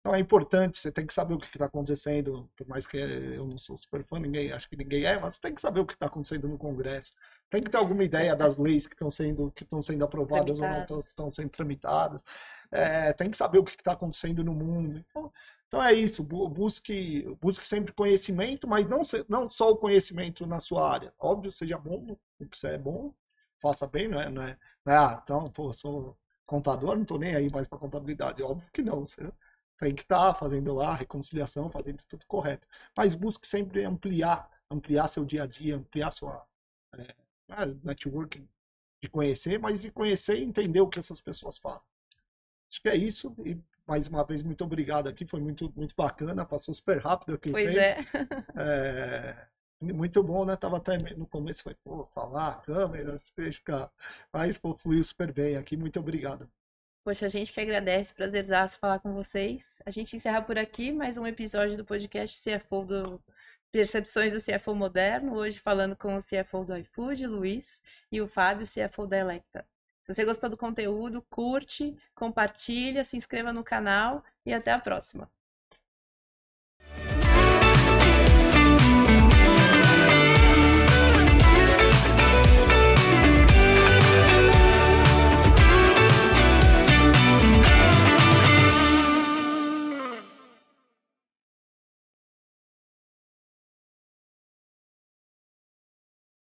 Speaker 3: Então é importante, você tem que saber o que está acontecendo, por mais que eu não sou super fã, ninguém, acho que ninguém é, mas tem que saber o que está acontecendo no Congresso. Tem que ter alguma ideia das leis que estão sendo, que estão sendo aprovadas ou não estão, sendo tramitadas. É, tem que saber o que está acontecendo no mundo. Então, então é isso, bu- busque, busque sempre conhecimento, mas não, não só o conhecimento na sua área. Óbvio, seja bom no que você é bom, faça bem, não é? Não é, não é, ah, então, pô, sou contador, não estou nem aí mais para contabilidade. Óbvio que não, você tem que estar fazendo lá a reconciliação, fazendo tudo correto. Mas busque sempre ampliar, ampliar seu dia a dia, ampliar sua é, ah, networking de conhecer, mas de conhecer e entender o que essas pessoas falam. Acho que é isso. E mais uma vez, muito obrigado aqui. Foi muito, muito bacana. Passou super rápido aqui
Speaker 1: Pois
Speaker 3: tempo.
Speaker 1: é.
Speaker 3: É, muito bom, né? Tava até no começo, foi, pô, falar, câmera, ficar. Mas pô, fluiu super bem aqui. Muito obrigado.
Speaker 1: Poxa, a gente que agradece, prazerzaço falar com vocês. A gente encerra por aqui mais um episódio do podcast CFO do Percepções do CFO Moderno, hoje falando com o CFO do iFood, Luiz, e o Fábio, CFO da Electa. Se você gostou do conteúdo, curte, compartilha, se inscreva no canal e até a próxima.